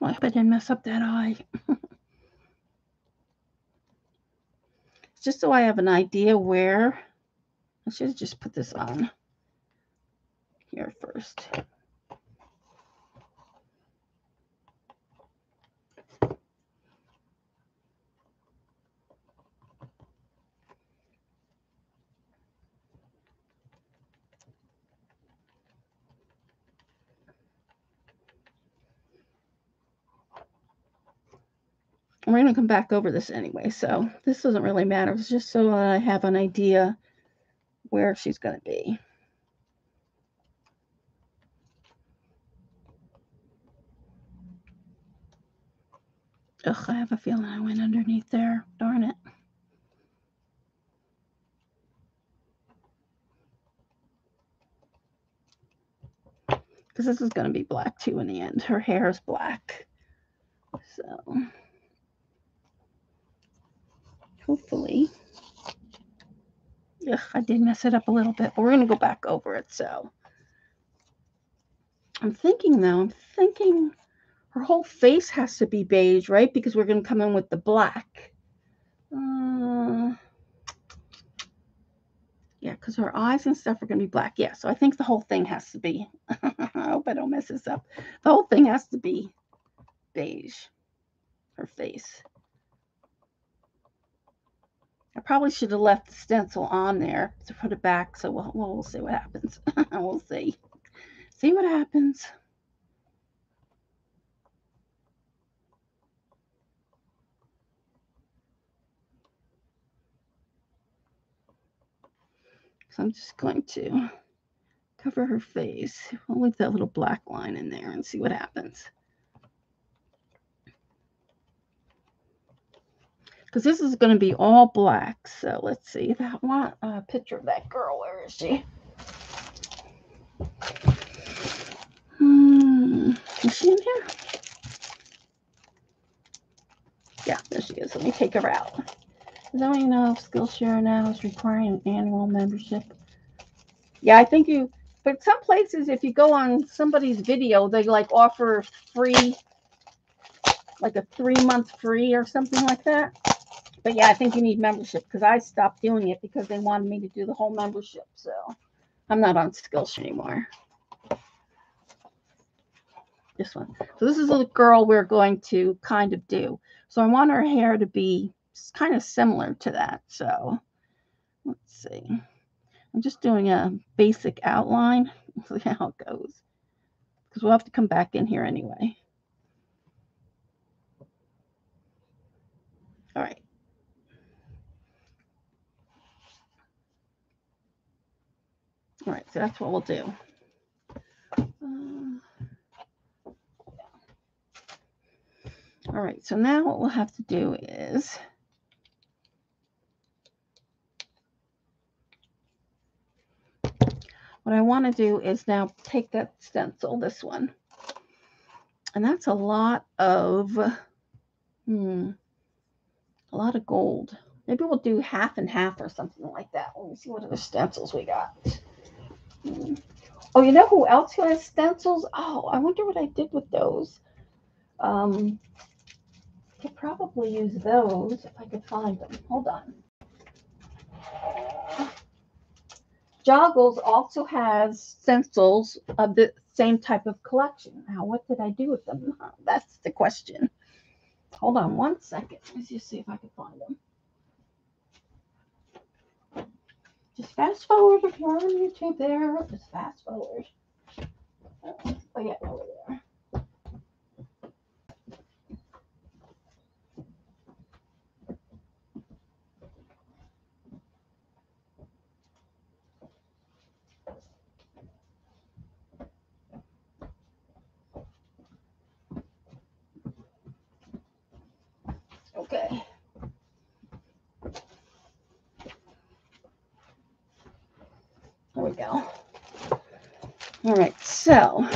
Well, I hope I didn't mess up that eye. just so I have an idea where. I should have just put this on here first. we're going to come back over this anyway, so this doesn't really matter. It's just so I have an idea where she's going to be. Ugh, I have a feeling I went underneath there. Darn it. Because this is going to be black too in the end. Her hair is black. So hopefully. Ugh, I did mess it up a little bit, but we're going to go back over it. So I'm thinking though, I'm thinking her whole face has to be beige, right? Because we're going to come in with the black. Uh, yeah, because her eyes and stuff are going to be black. Yeah, so I think the whole thing has to be. I hope I don't mess this up. The whole thing has to be beige. Her face. I probably should have left the stencil on there to put it back. So we'll, we'll see what happens. we'll see. See what happens. So I'm just going to cover her face. We'll leave that little black line in there and see what happens. Because this is going to be all black. So let's see that one uh, picture of that girl. Where is she? Hmm. Is she in here? Yeah, there she is. Let me take her out. Don't you know Skillshare now is requiring an annual membership? Yeah, I think you, but some places, if you go on somebody's video, they like offer free, like a three month free or something like that. But yeah, I think you need membership because I stopped doing it because they wanted me to do the whole membership. So I'm not on Skillshare anymore. This one. So this is a girl we're going to kind of do. So I want her hair to be kind of similar to that. So let's see. I'm just doing a basic outline. See how it goes. Because we'll have to come back in here anyway. All right. All right, so that's what we'll do. Uh, all right, so now what we'll have to do is What I want to do is now take that stencil, this one, and that's a lot of, hmm, a lot of gold. Maybe we'll do half and half or something like that. Let me see what other stencils we got. Hmm. Oh, you know who else has stencils? Oh, I wonder what I did with those. Um, could probably use those if I could find them. Hold on. Joggles also has stencils of the same type of collection. Now, what did I do with them? That's the question. Hold on one second. Let's just see if I can find them. Just fast forward if you're on YouTube there. Just fast forward. Oh, yeah, over there. Okay. There we go. All right, so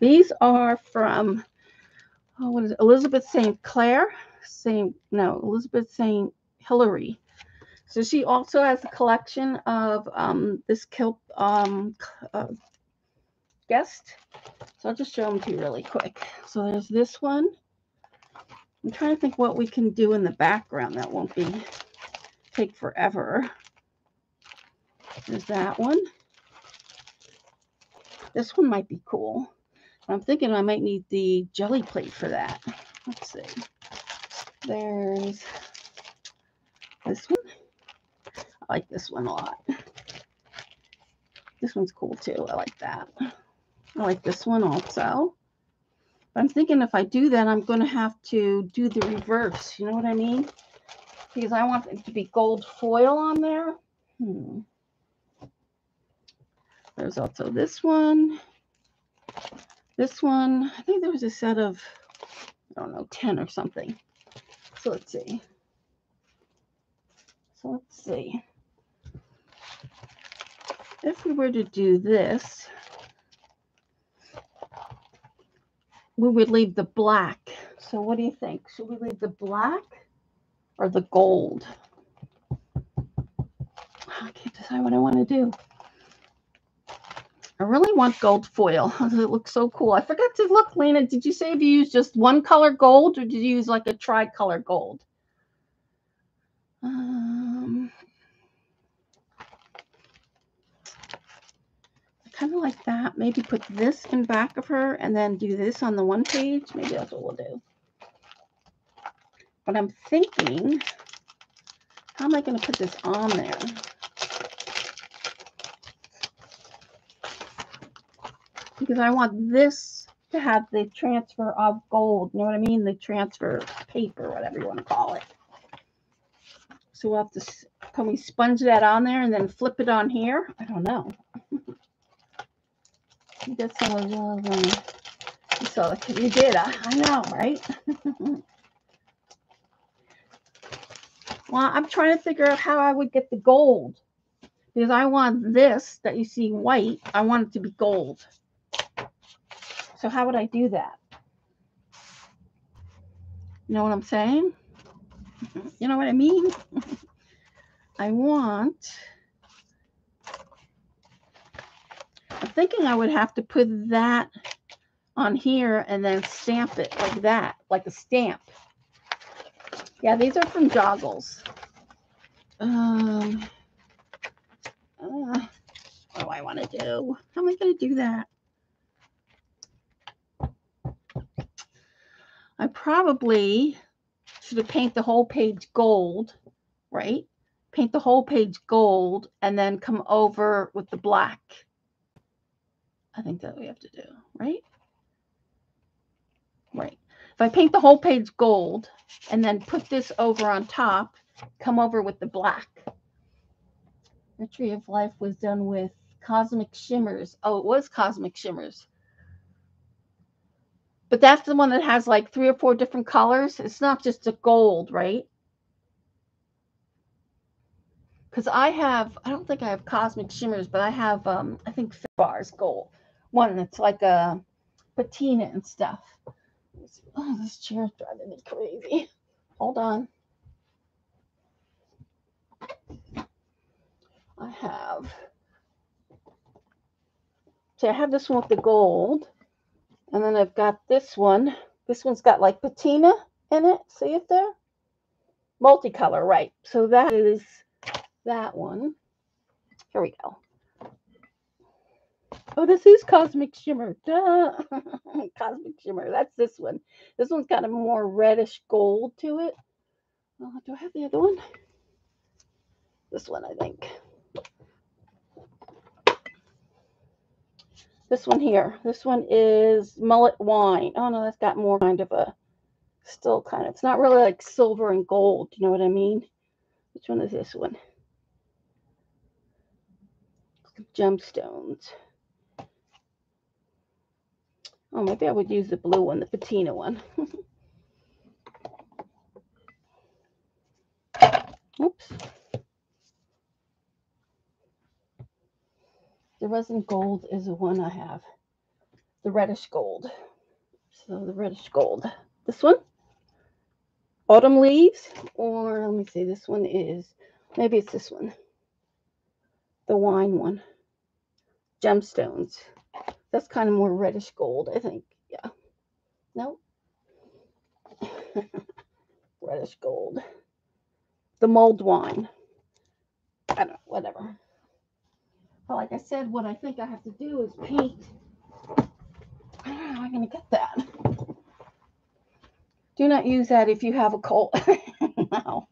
these are from oh, what is it? Elizabeth St. Clair, St. No, Elizabeth St. Hilaire. So she also has a collection of um, this Klimt um, uh, guest. So I'll just show them to you really quick. So there's this one. I'm trying to think what we can do in the background that won't be take forever. There's that one. This one might be cool. I'm thinking I might need the jelly plate for that. Let's see. There's this one. I like this one a lot. This one's cool too. I like that. I like this one also. I'm thinking if I do that, I'm going to have to do the reverse. You know what I mean? Because I want it to be gold foil on there. Hmm. There's also this one. This one. I think there was a set of, I don't know, 10 or something. So let's see. So let's see. If we were to do this, we would leave the black. So what do you think? Should we leave the black or the gold? I can't decide what I want to do. I really want gold foil. It looks so cool. I forgot to look, Lena. Did you say if you used just one color gold or did you use like a tricolor gold? Um, kind of like that. Maybe put this in back of her and then do this on the one page. Maybe that's what we'll do. But I'm thinking, how am I going to put this on there? because I want this to have the transfer of gold. You know what I mean? The transfer paper, whatever you want to call it. So we'll have to, can we sponge that on there and then flip it on here? I don't know. you did some of those. Um, so you did, I, I know, right? well, I'm trying to figure out how I would get the gold because I want this that you see white. I want it to be gold. So how would I do that? You know what I'm saying? You know what I mean? I want, I'm thinking I would have to put that on here and then stamp it like that, like a stamp. Yeah, these are from Joggles. Um, uh, what do I want to do? How am I going to do that? I probably should have paint the whole page gold, right? Paint the whole page gold and then come over with the black. I think that we have to do, right? Right. If I paint the whole page gold and then put this over on top, come over with the black. The Tree of Life was done with Cosmic Shimmers. Oh, it was Cosmic Shimmers. But that's the one that has like three or four different colors. It's not just a gold, right? Because I have, I don't think I have Cosmic Shimmers, but I have, um, I think Bars Gold. One that's like a patina and stuff. Oh, this chair is driving me crazy. Hold on. I have, so I have this one with the gold. And then I've got this one. This one's got like patina in it. See it there? Multicolor, right. So that is that one. Here we go. Oh, this is Cosmic Shimmer. Duh. Cosmic Shimmer. That's this one. This one's got a more reddish gold to it. Oh, do I have the other one? This one, I think. This one here. This one is mulled wine. Oh no, that's got more kind of a still kind of. It's not really like silver and gold. You know what I mean? Which one is this one? Gemstones. Oh, maybe I would use the blue one, the patina one. Oops. The resin gold is the one I have. The reddish gold. So the reddish gold. This one? Autumn leaves? Or let me see, this one is, maybe it's this one. The wine one. Gemstones. That's kind of more reddish gold, I think. Yeah. No. reddish gold. The mulled wine. I don't know, whatever. But like I said, what I think I have to do is paint. I don't know how I'm going to get that. Do not use that if you have a cold. no.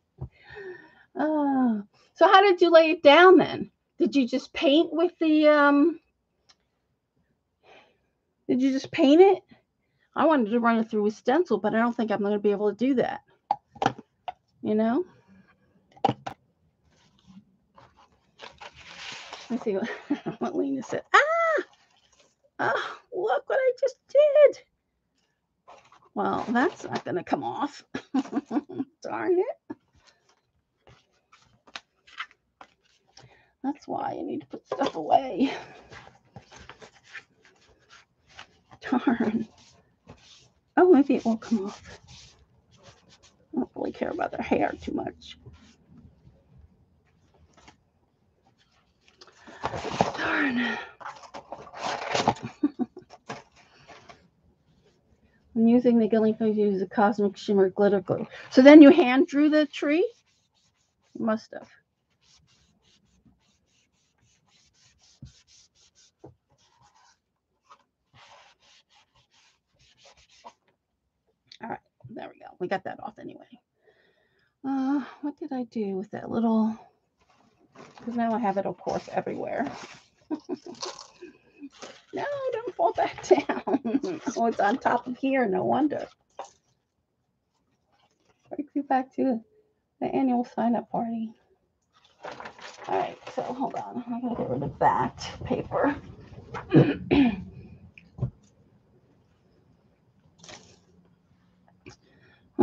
Uh, so how did you lay it down then? Did you just paint with the um did you just paint it? I wanted to run it through with stencil, but I don't think I'm going to be able to do that. You know? Let's see what, what Lena said. Ah! Oh, look what I just did. Well, that's not going to come off. Darn it. That's why I need to put stuff away. Darn. Oh, maybe it will come off. I don't really care about their hair too much. Darn. I'm using the Gilling Fuzz use the cosmic shimmer glitter glue. So then you hand drew the tree? You must have. All right, there we go. We got that off anyway. Uh, what did I do with that little? Because now I have it, of course, everywhere. no, don't fall back down. oh, it's on top of here. No wonder. Takes you back to the annual sign-up party. All right, so hold on. I'm gonna get rid of that paper.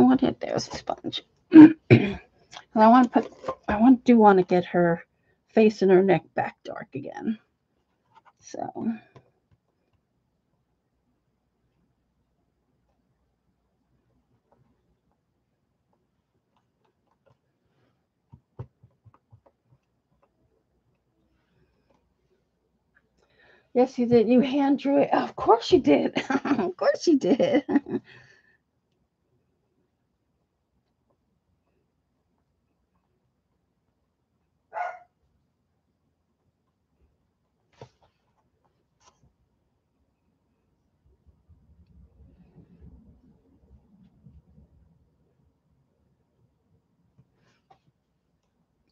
what did there's a sponge. and I want to put I want do want to get her face and her neck back dark again. So Yes, you did. You hand drew it. Of course you did. of course you did.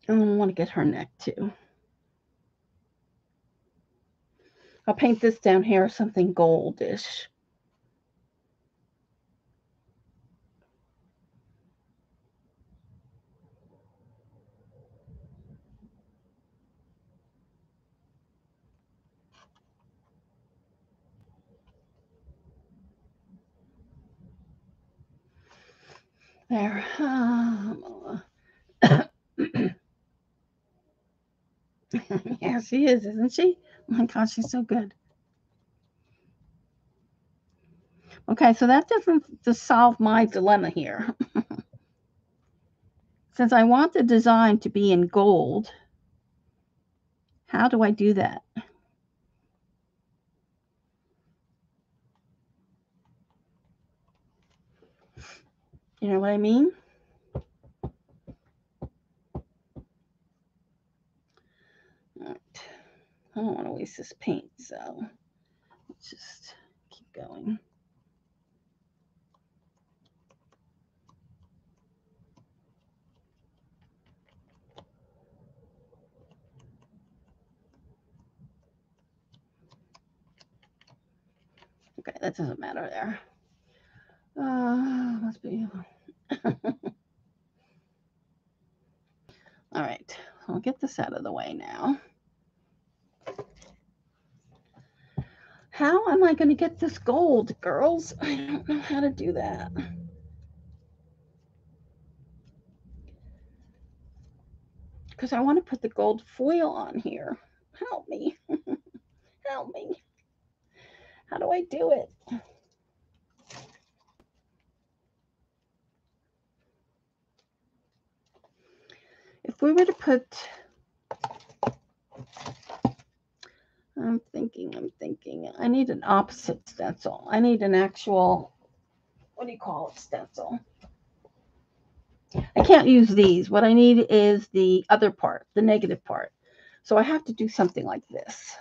I want to get her neck too. I'll paint this down here something goldish. There. Um, yeah, she is, isn't she? Oh my gosh, she's so good. Okay, so that doesn't to solve my dilemma here. Since I want the design to be in gold, how do I do that? You know what I mean? I don't want to waste this paint, so let's just keep going. Okay, that doesn't matter there. Uh, must be. All right, I'll get this out of the way now. How am I going to get this gold, girls? I don't know how to do that. Because I want to put the gold foil on here. Help me. Help me. How do I do it? If we were to put I'm thinking, I'm thinking. I need an opposite stencil. I need an actual, what do you call it, stencil? I can't use these. What I need is the other part, the negative part. So I have to do something like this,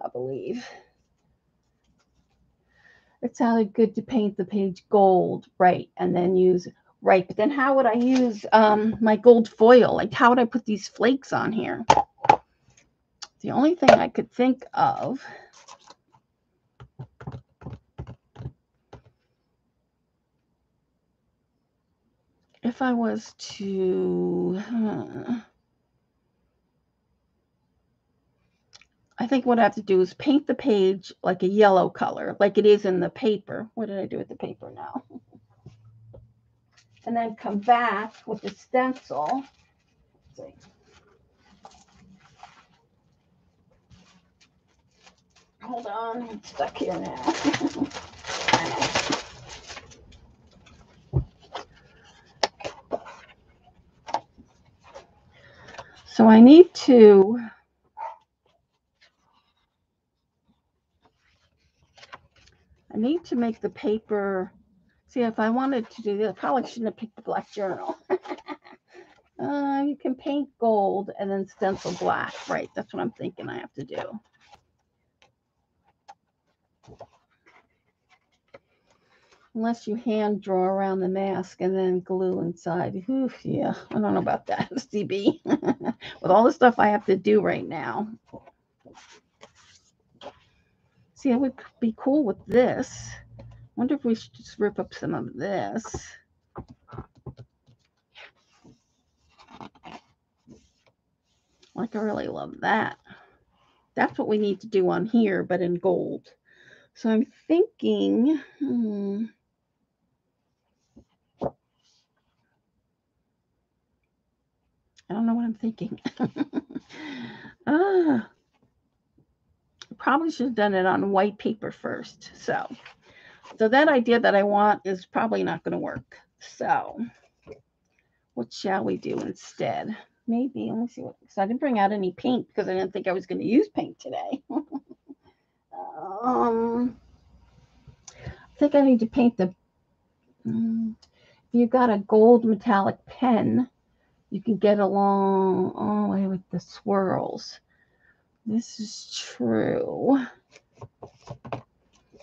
I believe. It sounded good to paint the page gold, right? And then use, right. But then how would I use um, my gold foil? Like how would I put these flakes on here? The only thing I could think of if I was to, uh, I think what I have to do is paint the page like a yellow color, like it is in the paper. What did I do with the paper now? And then come back with the stencil. Let's see. Hold on, I'm stuck here now. so I need to I need to make the paper. See, if I wanted to do this, I probably shouldn't have picked the black journal. uh, you can paint gold and then stencil black. Right, that's what I'm thinking I have to do. Unless you hand draw around the mask and then glue inside. Oof, yeah, I don't know about that, CB. With all the stuff I have to do right now. See, it would be cool with this. Wonder if we should just rip up some of this. Like, I really love that. That's what we need to do on here, but in gold. So I'm thinking, hmm, I don't know what I'm thinking. ah, probably should have done it on white paper first. So, so that idea that I want is probably not going to work. So, what shall we do instead? Maybe let me see what. Because I didn't bring out any paint because I didn't think I was going to use paint today. um, I think I need to paint the. Mm, if you've got a gold metallic pen, you can get along all the way with the swirls. This is true.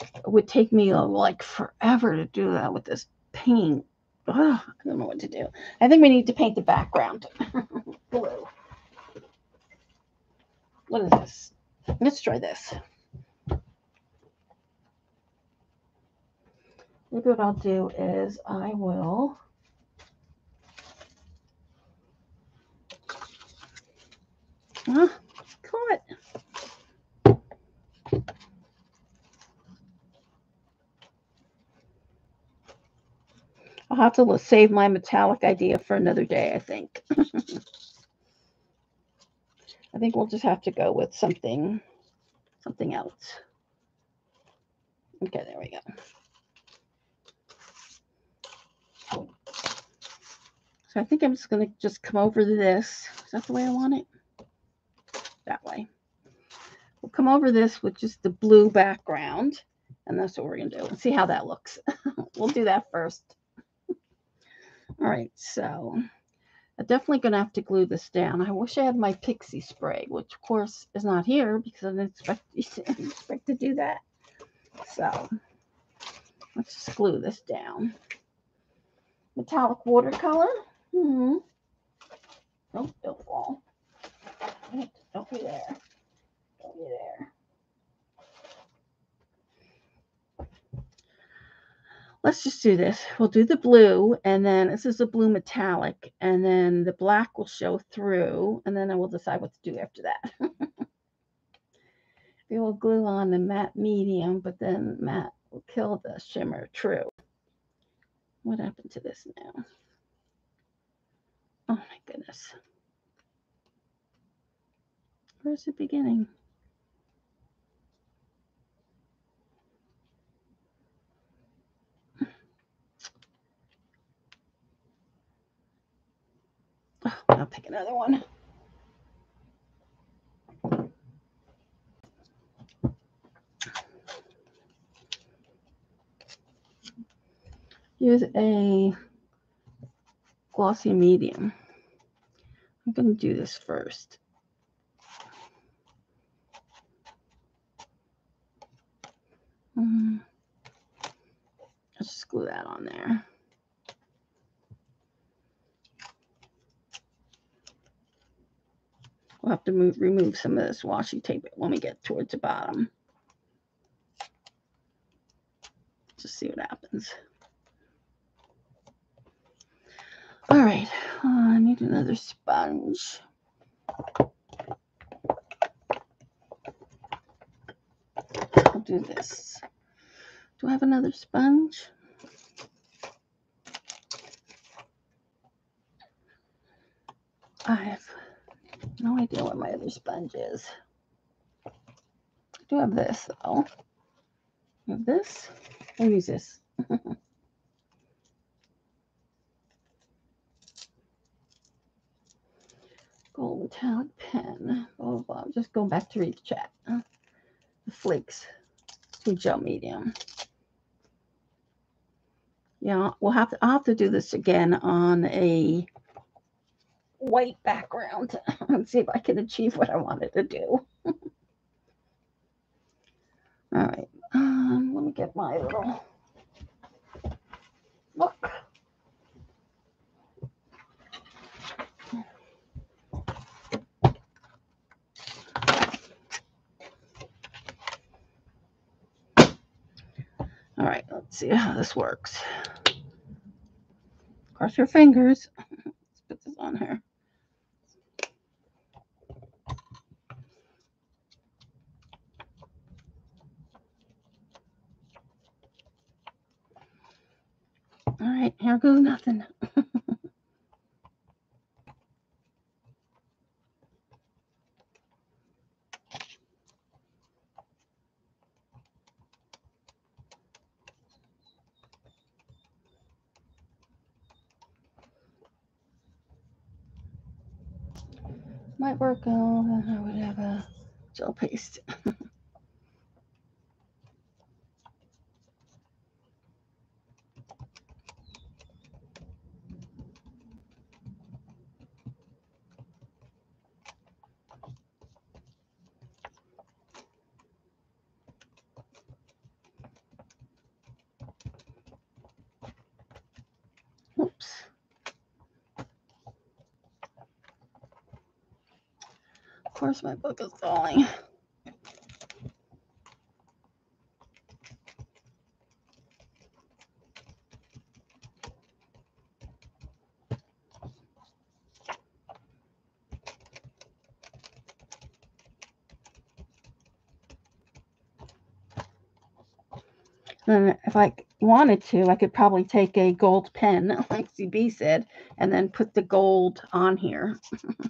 It would take me uh, like forever to do that with this paint. Ugh, I don't know what to do. I think we need to paint the background blue. What is this? Let's try this. Maybe what I'll do is I will Ah, caught. I'll have to save my metallic idea for another day, I think. I think we'll just have to go with something, something else. Okay, there we go. So I think I'm just going to just come over this. Is that the way I want it? that way. We'll come over this with just the blue background, and that's what we're going to do. Let's see how that looks. we'll do that first. All right, so I'm definitely going to have to glue this down. I wish I had my pixie spray, which of course is not here because I didn't expect, didn't expect to do that. So let's just glue this down. Metallic watercolor. Mm -hmm. Nope, don't fall. Don't be there. Don't be there. Let's just do this. We'll do the blue, and then this is a blue metallic, and then the black will show through, and then I will decide what to do after that. we will glue on the matte medium, but then matte will kill the shimmer. True. What happened to this now? Oh my goodness. Where's the beginning? Oh, I'll pick another one. Use a glossy medium. I'm going to do this first. Mm. Let's just glue that on there. We'll have to move, remove some of this washi tape when we get towards the bottom. Just see what happens. All right, uh, I need another sponge. I'll do this. Do I have another sponge? I have no idea where my other sponge is. I do have this though. I have this. I'll use this. Gold metallic pen. Blah, blah, blah. Just going back to read the chat. Uh, The flakes. to gel medium. Yeah, we'll have to. I'll have to do this again on a white background and see if I can achieve what I wanted to do. All right. Um, let me get my little book. All right, let's see how this works. Cross your fingers. Let's put this on here. All right, here goes nothing. Might work. Oh, I would have a gel paste. course, my book is falling. And if I wanted to, I could probably take a gold pen, like CB said, and then put the gold on here.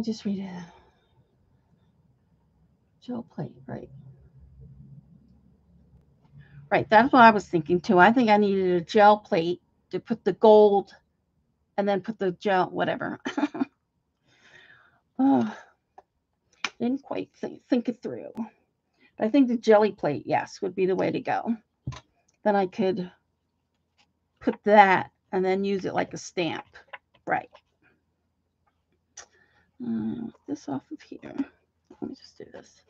me just read it. Gel plate, right? Right, that's what I was thinking too. I think I needed a gel plate to put the gold and then put the gel, whatever. oh, didn't quite think, think it through. But I think the jelly plate, yes, would be the way to go. Then I could put that and then use it like a stamp. Right. Uh, this off of here. Let me just do this.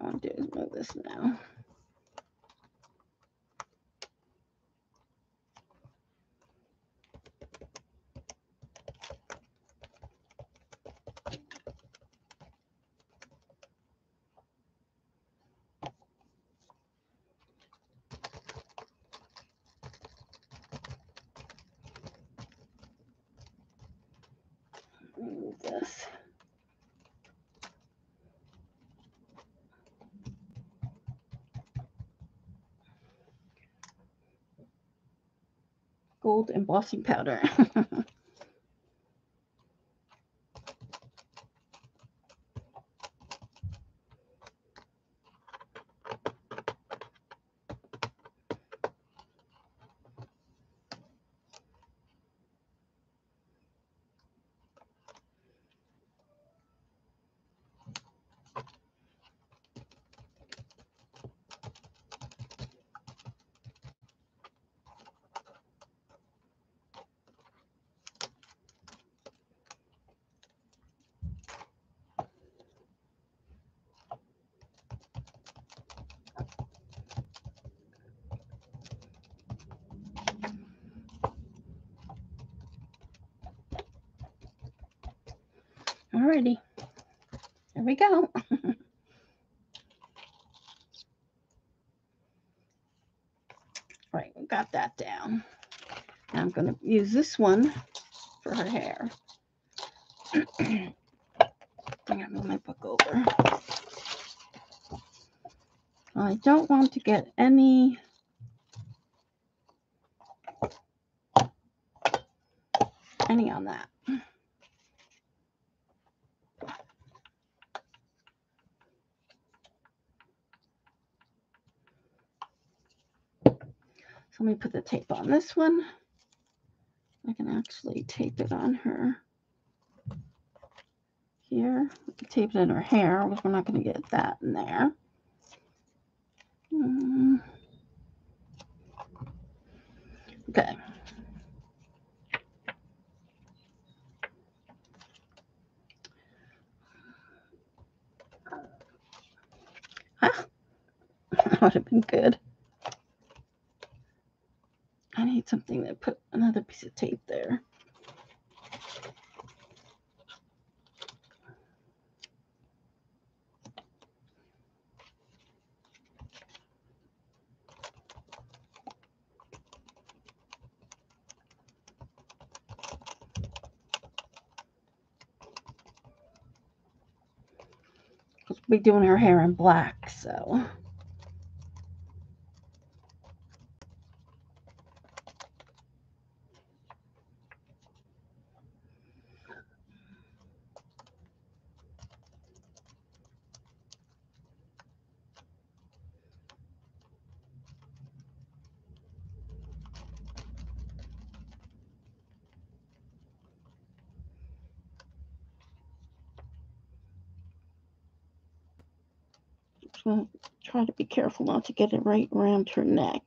All I'll do is move this now. Move this. Gold embossing powder. go. right, we got that down. Now I'm going to use this one for her hair. I'm going to move my book over. I don't want to get any on that. So let me put the tape on this one. I can actually tape it on her here. Tape it in her hair because we're not going to get that in there. Mm. Okay. Ah, that would have been good. I need something to put another piece of tape there. Because we'll be doing her hair in black, so. Gonna try to be careful not to get it right around her neck.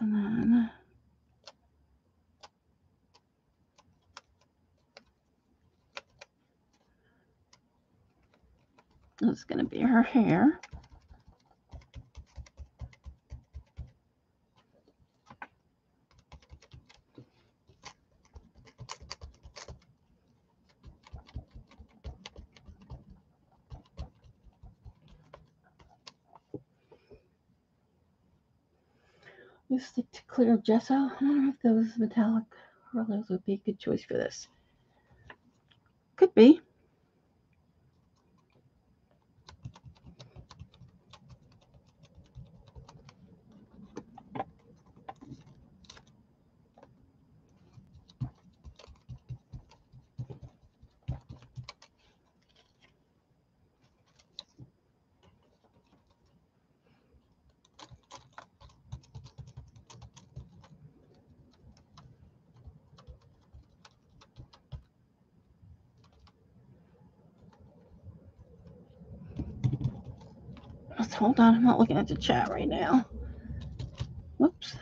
And then this is gonna be her hair. You stick to clear gesso. I wonder if those metallic rollers would be a good choice for this. Could be. Let's hold on. I'm not looking at the chat right now. Whoops.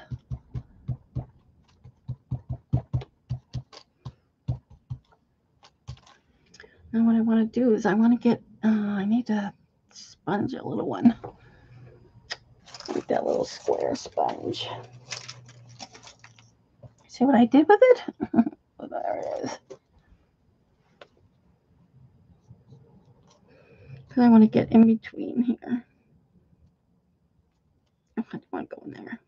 And what I want to do is I want to get, uh, I need to sponge a little one. Like that little square sponge. See what I did with it? there it is. Because I want to get in between here. I don't want to go in there.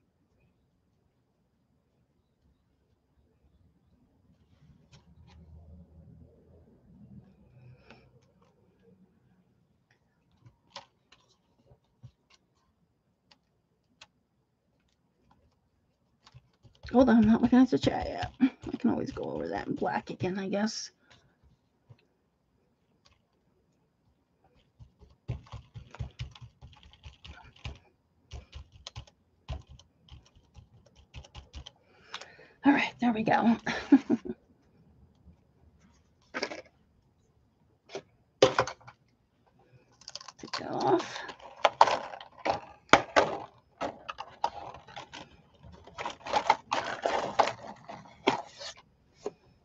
Hold on, I'm not looking at the chat yet. I can always go over that in black again, I guess. All right, there we go. Take that off.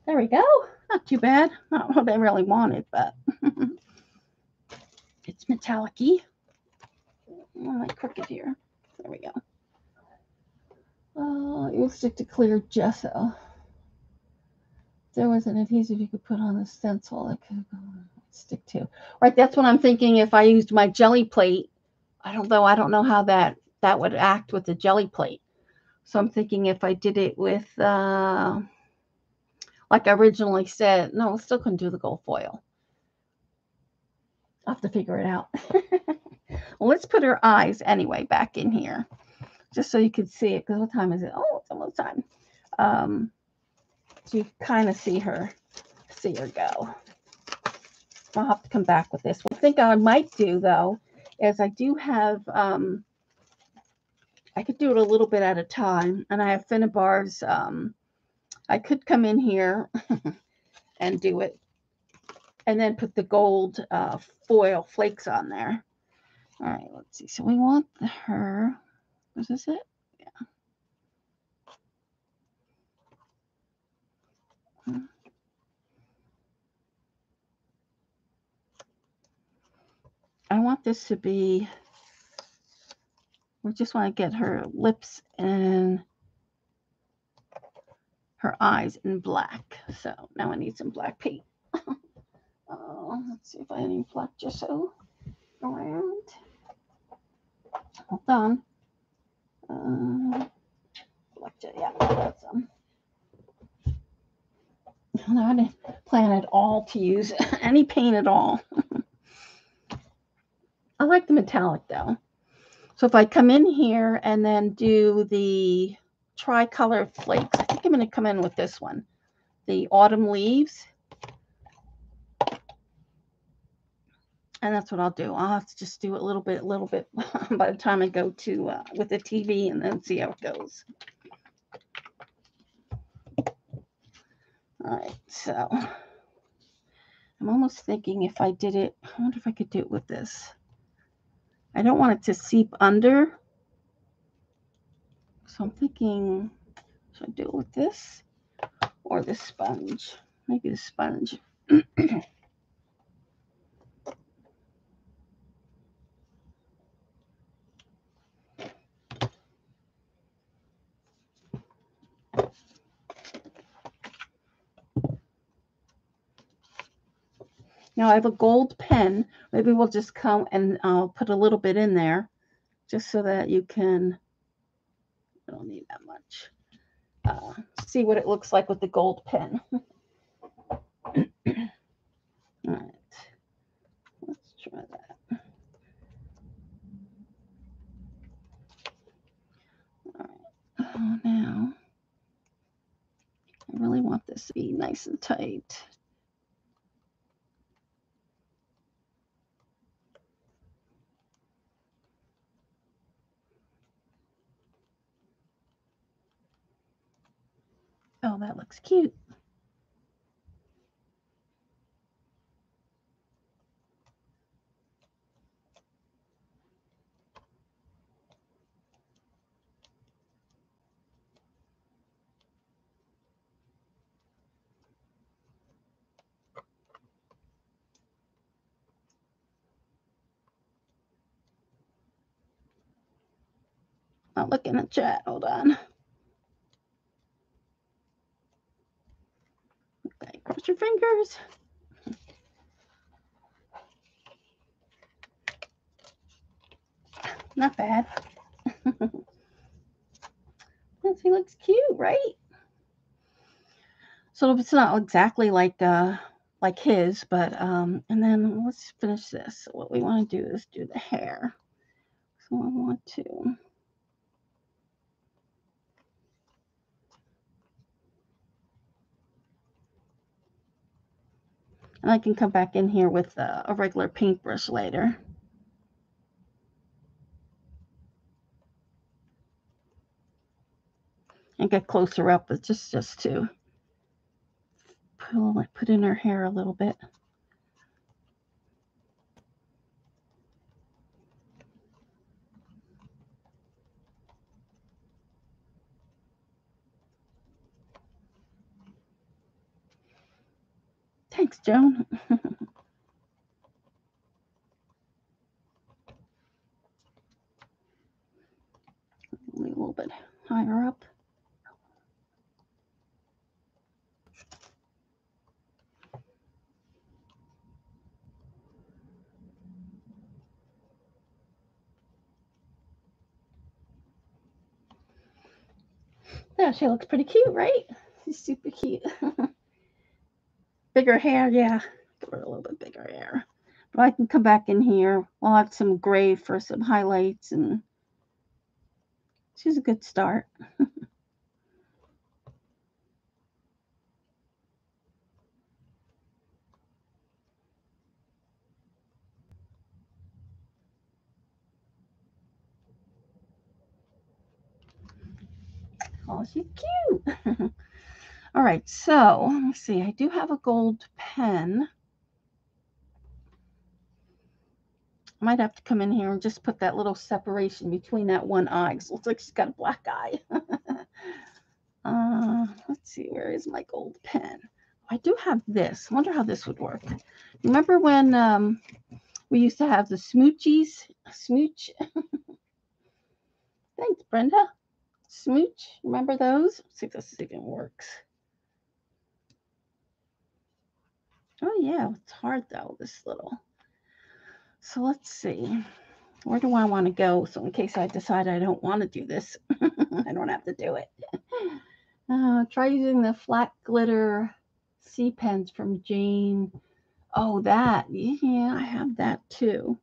There we go. Not too bad. Not what I really wanted, but it's metallic-y. Oh, my crooked here. There we go. Uh, you'll stick to clear gesso. There was an adhesive you could put on the stencil that could stick to. Right, that's what I'm thinking. If I used my jelly plate, I don't know. I don't know how that that would act with the jelly plate. So I'm thinking if I did it with, uh, like I originally said, no, I still couldn't do the gold foil. I'll have to figure it out. well, let's put her eyes anyway back in here, just so you can see it. Because what time is it? Oh, it's almost time. Um, so you kind of see her, see her go. I'll have to come back with this. One thing I might do though is I do have um, I could do it a little bit at a time. And I have Finnabair's. Um, I could come in here and do it and then put the gold uh, foil flakes on there. All right, let's see. So we want her. Was this it? Yeah. I want this to be we just want to get her lips and her eyes in black. So now I need some black paint. uh, let's see if I have any black gesso around. Hold on. Uh, yeah, that's. Um, I didn't plan at all to use any paint at all. I like the metallic though. So if I come in here and then do the tricolor flakes, I think I'm going to come in with this one, the autumn leaves. And that's what I'll do. I'll have to just do a little bit, a little bit by the time I go to uh, with the TV and then see how it goes. All right, so I'm almost thinking if I did it, I wonder if I could do it with this. I don't want it to seep under. So I'm thinking, should I do it with this or the sponge? Maybe the sponge. Now I have a gold pen. Maybe we'll just come and I'll put a little bit in there just so that you can, I don't need that much, uh, see what it looks like with the gold pen. All right, let's try that. All right, oh, now I really want this to be nice and tight. Oh, that looks cute. I'll look in the chat. Hold on. Cross your fingers. Not bad. he looks cute, right? So it's not exactly like uh like his, but um, and then let's finish this. What we want to do is do the hair. So I want to And I can come back in here with a, a regular paintbrush later. And get closer up with just, just to put in her hair a little bit. Thanks, Joan. a little bit higher up. Yeah, she looks pretty cute, right? She's super cute. bigger hair, yeah. Her a little bit bigger hair. But I can come back in here. I'll have some gray for some highlights and she's a good start. Oh, she's cute. All right, so let me see. I do have a gold pen. Might have to come in here and just put that little separation between that one eye. It looks like she's got a black eye. uh, let's see, where is my gold pen? I do have this. I wonder how this would work. Remember when um, we used to have the smoochies? Smooch. Thanks, Brenda. Smooch. Remember those? Let's see if this even works. Oh, yeah. It's hard, though, this little. So let's see. Where do I want to go? So in case I decide I don't want to do this, I don't have to do it. Uh, try using the flat glitter C pens from Jane. Oh, that. Yeah, I have that too.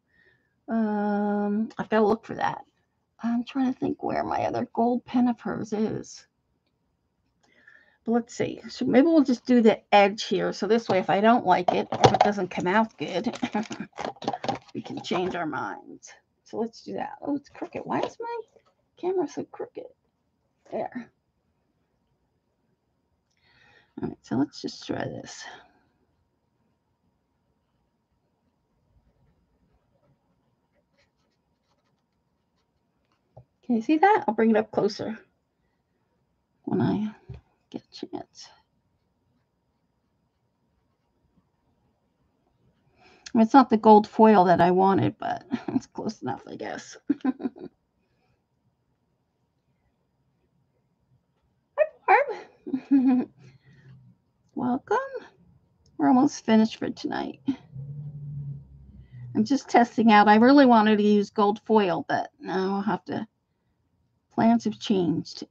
Um, I've got to look for that. I'm trying to think where my other gold pen of hers is. Let's see. So maybe we'll just do the edge here. So this way, if I don't like it if it doesn't come out good, we can change our minds. So let's do that. Oh, it's crooked. Why is my camera so crooked? There. All right, so let's just try this. Can you see that? I'll bring it up closer when I get a chance. It's not the gold foil that I wanted, but it's close enough, I guess. Hi, Barb. Welcome. We're almost finished for tonight. I'm just testing out. I really wanted to use gold foil, but now I'll have to. Plans have changed.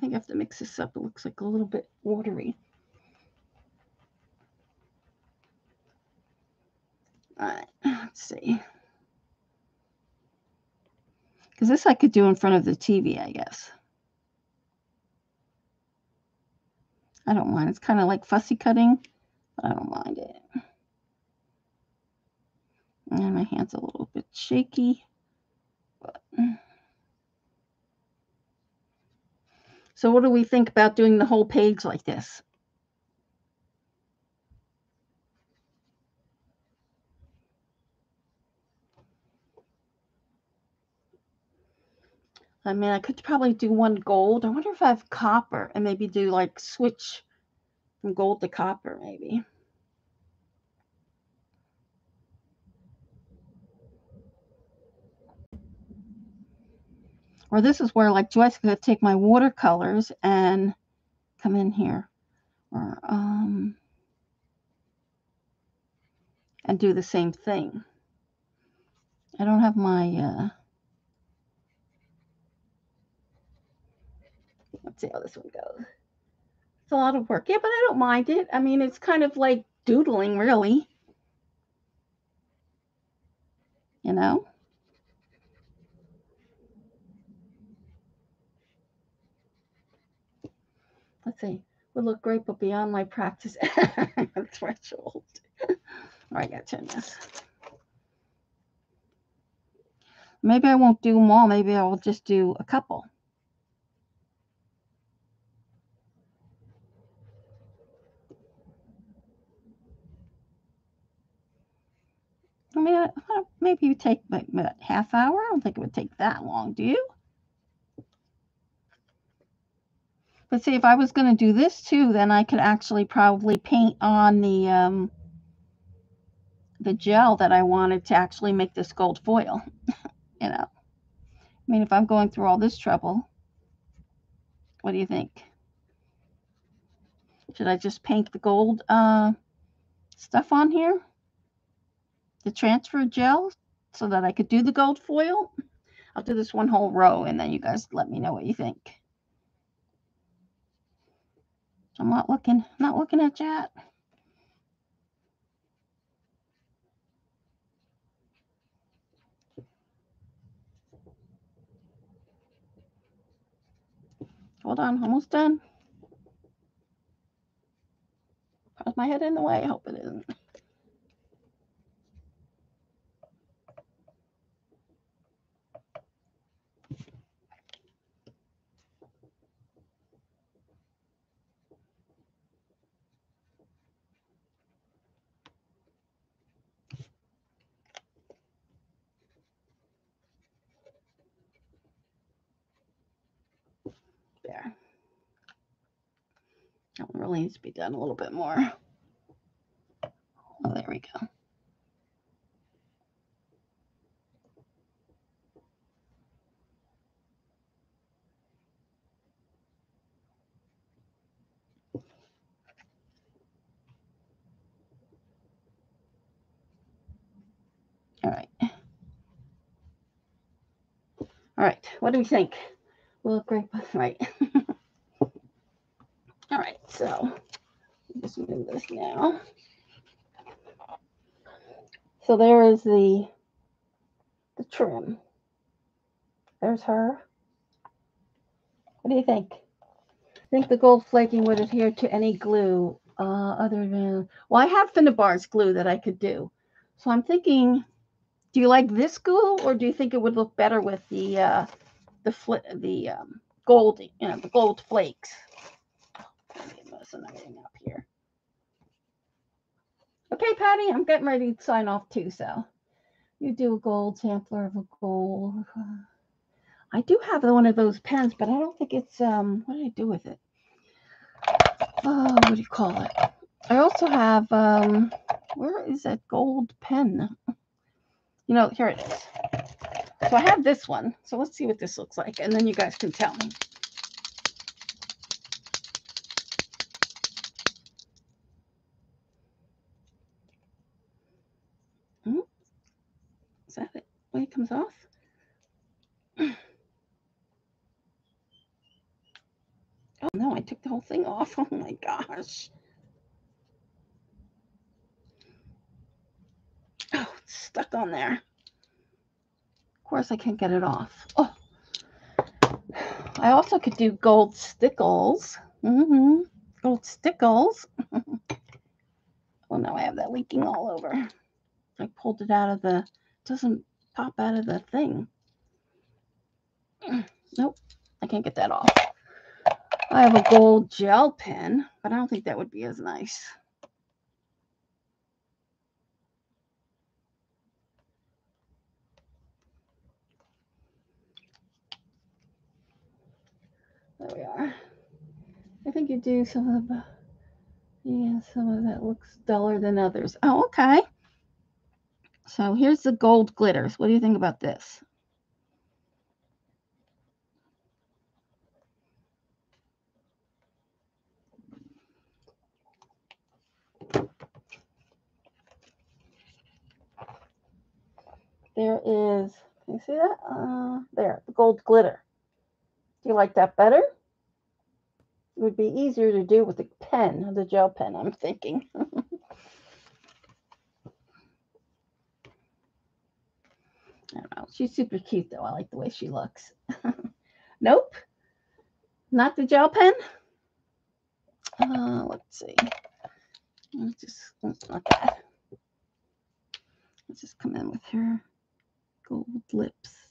I think I have to mix this up. It looks like a little bit watery. All right, let's see. Because this I could do in front of the TV, I guess. I don't mind. It's kind of like fussy cutting, but I don't mind it. And my hand's a little bit shaky. But... So what do we think about doing the whole page like this? I mean, I could probably do one gold. I wonder if I have copper and maybe do like switch from gold to copper, maybe. Or this is where like Joyce could take my watercolors and come in here. Or um and do the same thing. I don't have my uh Let's see how this one goes. It's a lot of work. Yeah, but I don't mind it. I mean, it's kind of like doodling, really. You know? See. Would look great, but beyond my practice threshold. All right, I gotta turn this. Maybe I won't do them all. Maybe I'll just do a couple. I mean, maybe you take what, half hour. I don't think it would take that long. Do you? But see, if I was going to do this too, then I could actually probably paint on the um, the gel that I wanted to actually make this gold foil. you know, I mean, if I'm going through all this trouble, what do you think? Should I just paint the gold uh, stuff on here? The transfer gel so that I could do the gold foil? I'll do this one whole row and then you guys let me know what you think. I'm not looking, not looking at chat. Hold on, almost done. Is my head in the way? I hope it isn't. There. That one really needs to be done a little bit more. Oh, there we go. All right. All right. What do we think? Will it great? Right. All right. So just move this now. So there is the the trim. There's her. What do you think? I think the gold flaking would adhere to any glue uh, other than, well, I have Finnabair's glue that I could do. So I'm thinking, do you like this glue or do you think it would look better with the, uh, the, fl the um, gold, you know, the gold flakes? messing up here. Okay, Patty, I'm getting ready to sign off too, so you do a gold sampler of a gold. I do have one of those pens, but I don't think it's um. What did I do with it? Oh, what do you call it? I also have um. Where is that gold pen? You know, here it is. So I have this one. So let's see what this looks like, and then you guys can tell me. Hmm? Is that it? When it comes off? Oh no, I took the whole thing off. Oh my gosh. Oh, it's stuck on there. Course, I can't get it off. Oh, I also could do gold stickles. Mm-hmm. Gold stickles. well, now I have that leaking all over. I pulled it out of the, doesn't pop out of the thing. Nope, I can't get that off. I have a gold gel pen, but I don't think that would be as nice. There we are. I think you do some of the, yeah, some of that looks duller than others. Oh, okay. So here's the gold glitters. What do you think about this? There is, can you see that? Uh, there, the gold glitter. Do you like that better? It would be easier to do with a pen, the gel pen, I'm thinking. I don't know. She's super cute though. I like the way she looks. nope. Not the gel pen. Uh, let's see. Let's just not that. Let's just come in with her gold lips.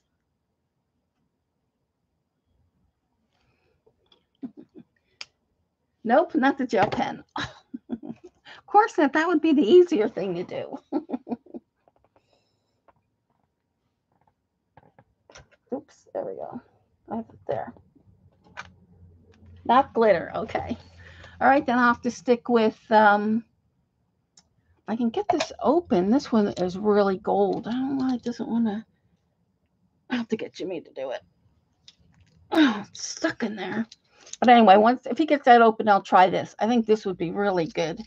Nope, not the gel pen. of course, that that would be the easier thing to do. Oops, there we go. I have it there. Not glitter. Okay. All right, then I'll have to stick with, um, I can get this open. This one is really gold. I don't know why it doesn't want to. I have to get Jimmy to do it. Oh, it's stuck in there. But anyway, once if he gets that open, I'll try this. I think this would be really good,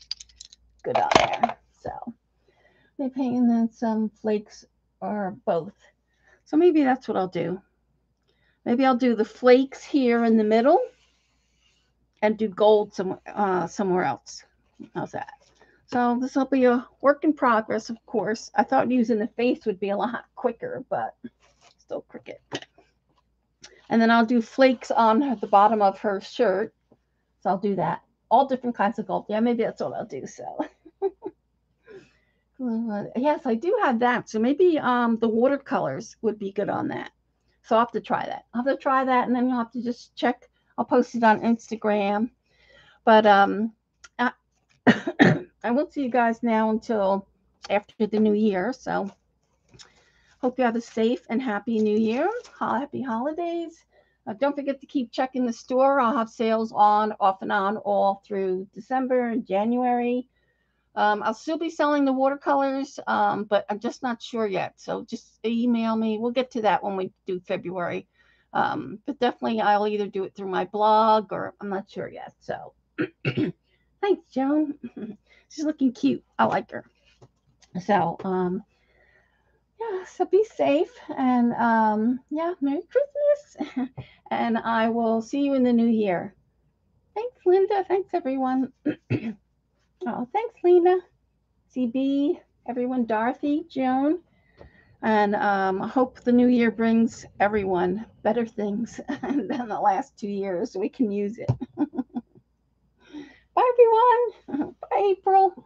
good on there. So maybe and then some flakes or both. So maybe that's what I'll do. Maybe I'll do the flakes here in the middle and do gold some, uh, somewhere else. How's that? So this will be a work in progress, of course. I thought using the face would be a lot quicker, but still Cricut. And then I'll do flakes on the bottom of her shirt. So I'll do that. All different kinds of gold. Yeah, maybe that's what I'll do. So yes, I do have that. So maybe um, the watercolors would be good on that. So I'll have to try that. I'll have to try that and then you'll have to just check. I'll post it on Instagram. But um, I, I won't see you guys now until after the new year. So hope you have a safe and happy new year. Happy holidays. Uh, don't forget to keep checking the store. I'll have sales on, off and on, all through December and January. Um, I'll still be selling the watercolors, um, but I'm just not sure yet. So just email me. We'll get to that when we do February. Um, but definitely, I'll either do it through my blog or I'm not sure yet. So thanks, Joan. She's looking cute. I like her. So, um, yeah, so be safe and um, yeah, Merry Christmas. and I will see you in the new year. Thanks, Linda. Thanks, everyone. oh, thanks, Lena, CB, everyone, Dorothy, Joan. And um, I hope the new year brings everyone better things than the last two years we can use it. Bye, everyone. Bye, April.